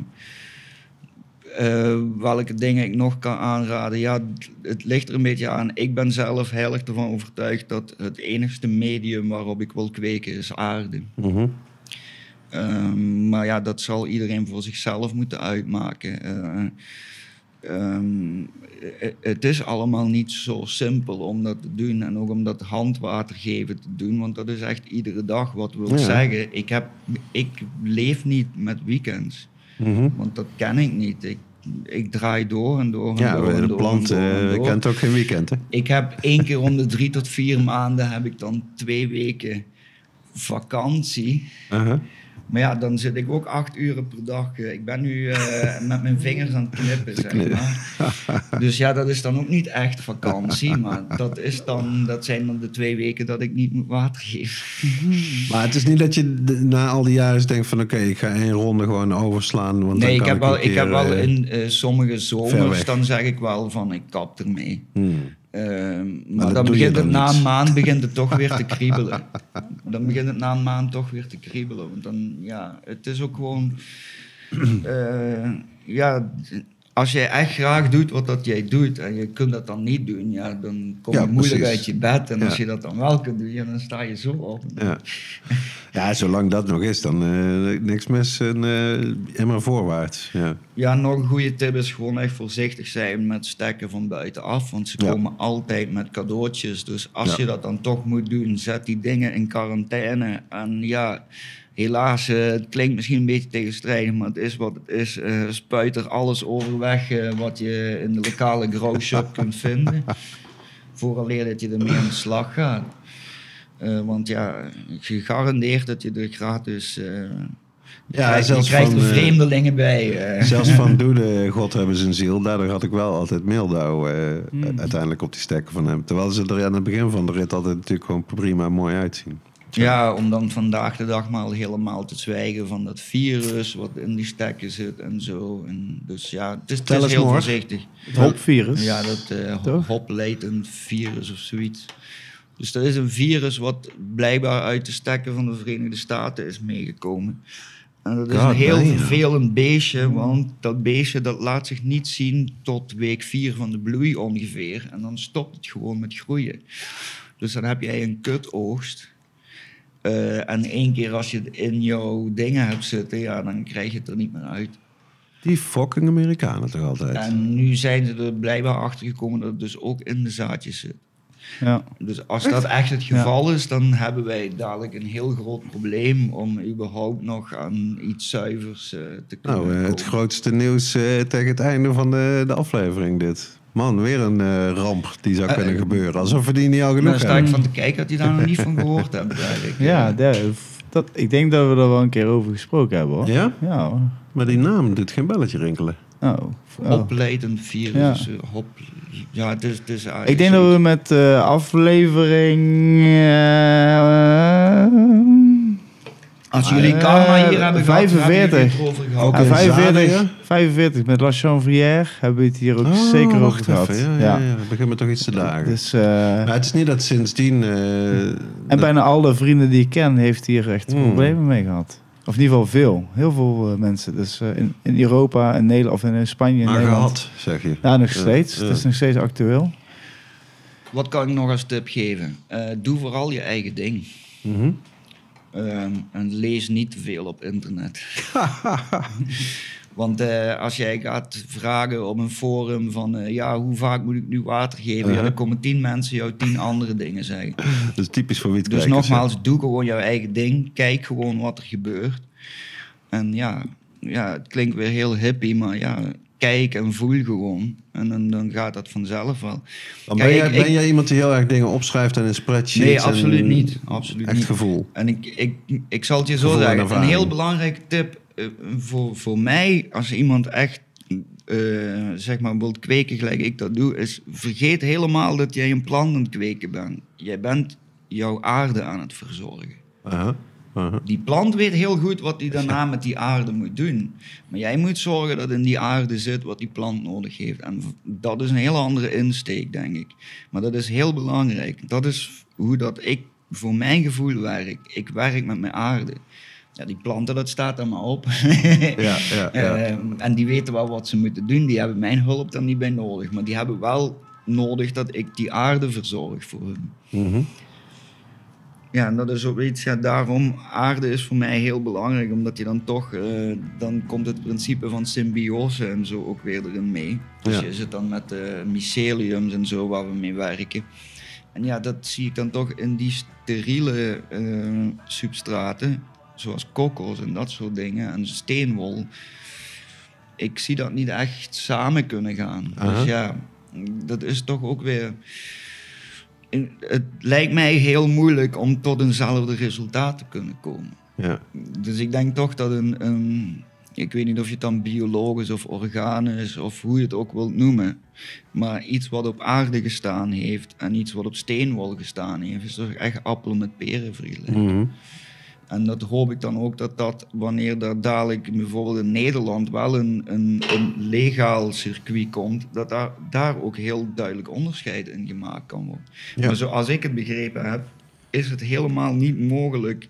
eh, welke dingen ik nog kan aanraden? Ja, het- ligt er een beetje aan. Ik ben zelf heel erg ervan overtuigd dat het enigste medium waarop ik wil kweken is aarde. Ehm, maar ja, dat zal iedereen voor zichzelf moeten uitmaken. Eh, ehm, eh, het is allemaal niet zo simpel om dat te doen. En ook om dat handwater geven te doen. Want dat is echt iedere dag. Wat wil Ja. zeggen, ik, heb, ik leef niet met weekends. Mhm. Want dat ken ik niet. Ik, ik draai door en door en Ja, door en de door plant eh, door. kent ook geen weekend, hè? Ik heb één keer om de drie tot vier maanden heb ik dan twee weken vakantie. Uh-huh. Maar ja, dan zit ik ook acht uren per dag. eh, Ik ben nu eh, met mijn vingers aan het knippen, zeg maar. <laughs> Dus ja, dat is dan ook niet echt vakantie. Maar dat, is dan, dat zijn dan de twee weken dat ik niet moet water geven. <laughs> Maar het is niet dat je na al die jaren denkt van... oké, ik ga één ronde gewoon overslaan. Want Nee, dan ik kan heb wel, een ik heb wel eh, in eh, sommige zomers, dan zeg ik wel van ik kap ermee. hmm. Ehm, maar dan begint dan het na een maand begint het toch weer te <laughs> kriebelen. Dan begint het na een maand toch weer te kriebelen. Want dan, ja, het is ook gewoon... <clears throat> eh, ja, als jij echt graag doet wat dat jij doet en je kunt dat dan niet doen, ja, dan kom je Ja, moeilijk precies. uit je bed. En als je dat dan wel kunt doen, ja, dan sta je zo op. Ja. ja, zolang dat nog is, dan eh, niks mis en immer voorwaarts. Ja. Ja, nog een goede tip is gewoon echt voorzichtig zijn met stekken van buitenaf. Want ze komen altijd met cadeautjes. Dus als je dat dan toch moet doen, zet die dingen in quarantaine. En ja, helaas, eh, het klinkt misschien een beetje tegenstrijdig, maar het is wat het is. Eh, spuit er alles overweg eh, wat je in de lokale growshop <laughs> kunt vinden. Vooraleer dat je ermee aan de slag gaat. Want ja, gegarandeerd dat je er gratis... je Ja, krijgt, je zelfs krijgt van, er vreemdelingen bij. Zelfs van <laughs> Doede, God hebben zijn ziel, daardoor had ik wel altijd meeldauw eh, Hmm. uiteindelijk op die stekken van hem. Terwijl ze er aan het begin van de rit altijd natuurlijk gewoon prima mooi uitzien. Ja, om dan vandaag de dag maar helemaal te zwijgen van dat virus wat in die stekken zit en zo. En dus ja, het is, het heel voorzichtig. Het hopvirus. Ja, dat eh Toch? hopleidend virus of zoiets. Dus dat is een virus wat blijkbaar uit de stekken van de Verenigde Staten is meegekomen. En dat is God een heel damn. vervelend beestje, want dat beestje dat laat zich niet zien tot week 4 van de bloei ongeveer. En dan stopt het gewoon met groeien. Dus dan heb jij een kutoogst. Eh, en één keer als je het in jouw dingen hebt zitten, ja, dan krijg je het er niet meer uit. Die fucking Amerikanen toch altijd. En nu zijn ze er blijkbaar achter gekomen dat het dus ook in de zaadjes zit. Ja. Dus als dat echt het geval is, dan hebben wij dadelijk een heel groot probleem om überhaupt nog aan iets zuivers eh, te kunnen Nou, het grootste nieuws tegen het einde van de, de aflevering dit. Man, weer een eh, ramp die zou Eh, kunnen gebeuren. Alsof we die niet al Daar genoeg sta ik hebben. van te kijken dat die daar nog niet van gehoord hebben. Eigenlijk. Ja, daar- dat, ik denk dat we er wel een keer over gesproken hebben hoor. Ja? Ja hoor. Maar die naam doet geen belletje rinkelen. Oh. oh. Hopleidend virus. Ja. dus, eh, hop, ja, is, het is Ik denk dat we met eh, aflevering. Eh, Als jullie karma hier hebben gehad, 45. hebben jullie het erover gehad. Ook ah, in 45, Zadingen? 45 met La Chanvrière hebben we het hier ook Oh, zeker over gehad. even. Ja, ja, ja. Begin me toch iets te dagen. Dus, eh, Maar het is niet dat sindsdien... eh, en dat- bijna alle vrienden die ik ken, heeft hier echt Hmm. problemen mee gehad. Of in ieder geval veel. Heel veel eh, mensen. Dus eh, in, in Europa en Nederland, of in eh, Spanje en maar Nederland. gehad, zeg je. Ja, nog steeds. Het is nog steeds actueel. Wat kan ik nog als tip geven? Eh, doe vooral je eigen ding. Mhm. Ehm, en lees niet te veel op internet. <laughs> Want eh, als jij gaat vragen op een forum van... eh, ja, hoe vaak moet ik nu water geven? Ja, Uh-huh. dan komen tien mensen jou tien andere dingen zeggen. <laughs> Dat is typisch voor Dus wietkwijkers. nogmaals, doe gewoon jouw eigen ding. Kijk gewoon wat er gebeurt. En ja, ja het klinkt weer heel hippie, maar ja... Kijk en voel gewoon. En dan, dan gaat dat vanzelf wel. Kijk, ben, jij, ik- ben ik- jij iemand die heel erg dingen opschrijft en in spreadsheets? Nee, absoluut niet. Absoluut Echt niet. gevoel. En ik, ik, ik zal het je zo Gevoel zeggen. Een heel belangrijke tip eh, voor, voor mij, als iemand echt eh, zeg maar wilt kweken gelijk ik dat doe, is vergeet helemaal dat jij een plant aan het kweken bent. Jij bent jouw aarde aan het verzorgen. Aha. Die plant weet heel goed wat hij daarna met die aarde moet doen. Maar jij moet zorgen dat in die aarde zit wat die plant nodig heeft. En dat is een hele andere insteek, denk ik. Maar dat is heel belangrijk. Dat is hoe dat ik voor mijn gevoel werk. Ik werk met mijn aarde. Ja, die planten, dat staat er maar op. <laughs> Ja, ja, ja. Ehm, en die weten wel wat ze moeten doen. Die hebben mijn hulp dan niet bij nodig. Maar die hebben wel nodig dat ik die aarde verzorg voor hun. Mhm. Ja, en dat is ook iets, ja, daarom aarde is voor mij heel belangrijk, omdat je dan toch, eh, dan komt het principe van symbiose en zo ook weer erin mee. Dus Ja. je zit dan met de myceliums en zo waar we mee werken. En ja, dat zie ik dan toch in die steriele eh, substraten, zoals kokos en dat soort dingen, en steenwol. Ik zie dat niet echt samen kunnen gaan. Dus ja, dat is toch ook weer het lijkt mij heel moeilijk om tot eenzelfde resultaat te kunnen komen. Ja. Dus ik denk toch dat een, een ik weet niet of je het dan biologisch of organisch of hoe je het ook wilt noemen, maar iets wat op aarde gestaan heeft en iets wat op steenwol gestaan heeft, is toch echt appel met peren vergelijken. Mhm. En dat hoop ik dan ook dat dat, wanneer er dadelijk bijvoorbeeld in Nederland wel een, een, een legaal circuit komt, dat daar, daar ook heel duidelijk onderscheid in gemaakt kan worden. Ja. Maar zoals ik het begrepen heb, is het helemaal niet mogelijk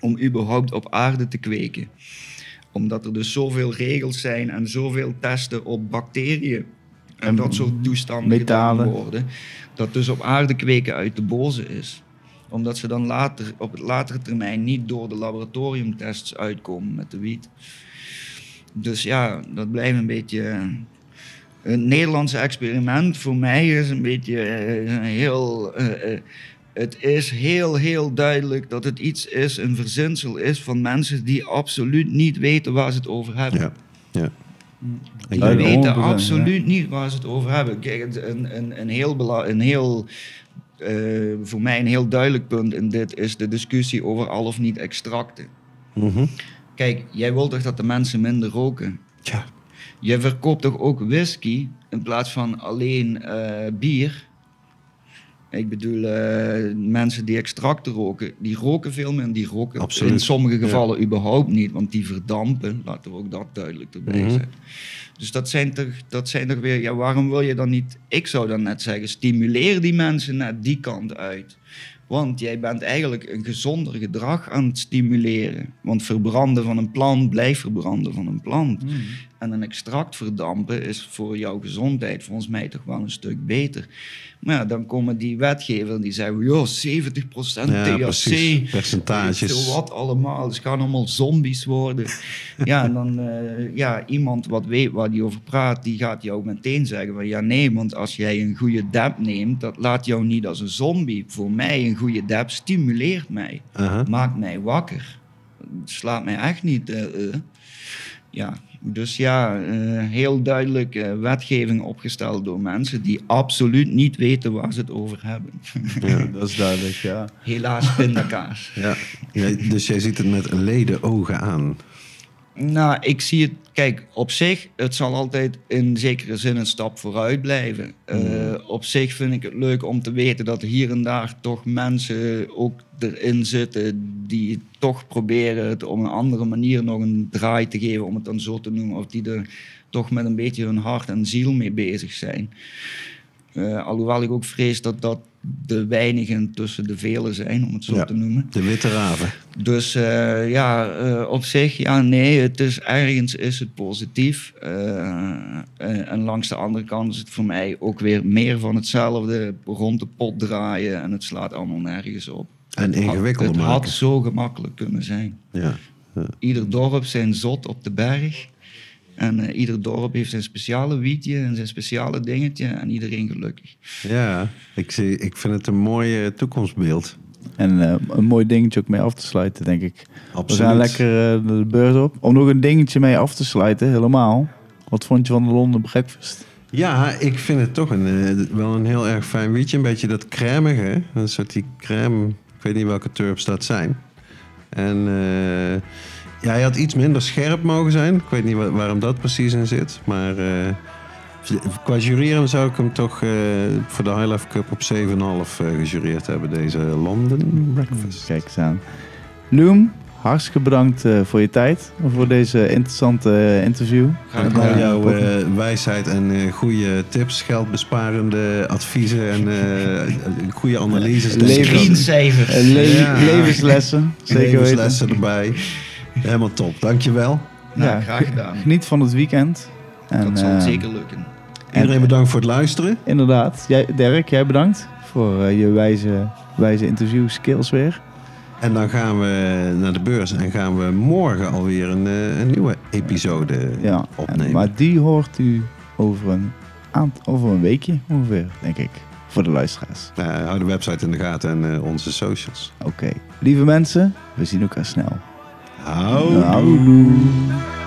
om überhaupt op aarde te kweken. Omdat er dus zoveel regels zijn en zoveel testen op bacteriën en, En dat soort toestanden metalen. worden, dat dus op aarde kweken uit de boze is omdat ze dan later, op het latere termijn niet door de laboratoriumtests uitkomen met de wiet. Dus ja, dat blijft een beetje. Een Nederlandse experiment voor mij is een beetje eh, heel. eh, eh, het is heel, heel duidelijk dat het iets is, een verzinsel is van mensen die absoluut niet weten waar ze het over hebben. Ja. ja. Die weten 100%, absoluut niet waar ze het over hebben. Kijk, een, een, een heel, een heel eh, voor mij een heel duidelijk punt in dit is de discussie over al of niet extracten. Mhm. Kijk, jij wilt toch dat de mensen minder roken? Ja. Je verkoopt toch ook whisky in plaats van alleen eh, bier? Ik bedoel, eh, mensen die extracten roken, die roken veel meer en die roken Absoluut. in sommige gevallen überhaupt niet, want die verdampen. Laten we ook dat duidelijk erbij Mhm. zetten. Dus dat zijn, toch, dat zijn toch weer, ja, waarom wil je dan niet, ik zou dan net zeggen, stimuleer die mensen naar die kant uit. Want jij bent eigenlijk een gezonder gedrag aan het stimuleren. Want verbranden van een plant blijft verbranden van een plant. En een extract verdampen is voor jouw gezondheid volgens mij toch wel een stuk beter. Maar ja, dan komen die wetgevers die zeggen, joh, 70% Ja, THC. Percentages. wat allemaal. Het gaan allemaal zombies worden. <laughs> ja, en dan, eh, ja, iemand wat weet waar die over praat, die gaat jou meteen zeggen van, ja nee, want als jij een goede dab neemt, dat laat jou niet als een zombie. Voor mij, een goede dab stimuleert mij maakt mij wakker. Slaat mij echt niet. eh, eh. Ja, dus ja, eh, heel duidelijk eh, wetgeving opgesteld door mensen die absoluut niet weten waar ze het over hebben. Ja, <laughs> dat is duidelijk, ja. Helaas pindakaas. Ja. Ja, Dus jij ziet het met leden ogen aan. Nou, ik zie het, kijk, op zich, het zal altijd in zekere zin een stap vooruit blijven. Eh, op zich vind ik het leuk om te weten dat hier en daar toch mensen ook erin zitten die toch proberen het op een andere manier nog een draai te geven, om het dan zo te noemen, of die er toch met een beetje hun hart en ziel mee bezig zijn. Eh, alhoewel ik ook vrees dat dat de weinigen tussen de velen zijn, om het zo Ja. te noemen. De witte raven. Dus eh, ja, eh, op zich, ja, nee, het is ergens is het positief. En, langs de andere kant is het voor mij ook weer meer van hetzelfde. Rond de pot draaien en het slaat allemaal nergens op. En had- ingewikkelder Het had maken. zo gemakkelijk kunnen zijn. Ja. Ieder dorp zijn zot op de berg. En eh, ieder dorp heeft zijn speciale wietje en zijn speciale dingetje. En iedereen gelukkig. Ja, ik, zie, ik vind het een mooi eh, toekomstbeeld. En eh, een mooi dingetje ook mee af te sluiten, denk ik. Absoluut. We gaan lekker eh, de beurs op. Om nog een dingetje mee af te sluiten, helemaal. Wat vond je van de London Breakfast? Ja, ik vind het toch een, eh, wel een heel erg fijn wietje. Een beetje dat crèmige. Een soort die crème. Ik weet niet welke turps dat zijn. En eh, ja, hij had iets minder scherp mogen zijn. Ik weet niet wa- waarom dat precies in zit. Maar eh, qua jureren zou ik hem toch eh, voor de High Life Cup op 7,5 eh gejureerd hebben. Deze London Breakfast. Kijk eens aan. Loem, hartstikke bedankt eh, voor je tijd. Voor deze interessante eh, interview. Graag En gedaan. al jouw eh, wijsheid en eh, goede tips, geldbesparende adviezen en eh, <laughs> goede analyses. denk ik Leven- ook. Screencijfers. Eh, le- Ja. Levenslessen, zeker Levenslessen erbij. Helemaal top, dankjewel. Nou, Ja, graag gedaan. Geniet van het weekend. En, Dat zal eh, zeker lukken. Iedereen bedankt voor het luisteren. Inderdaad. Jij, Dirk, jij bedankt voor eh, je wijze, wijze interview skills weer. En dan gaan we naar de beurs en gaan we morgen alweer een, eh, een nieuwe episode Ja, en- opnemen. maar die hoort u over een, aantal, over een weekje ongeveer, denk ik. Voor de luisteraars. Eh, hou de website in de gaten en eh, onze socials. Oké. Lieve mensen, we zien elkaar snel. Howdy. Howdy.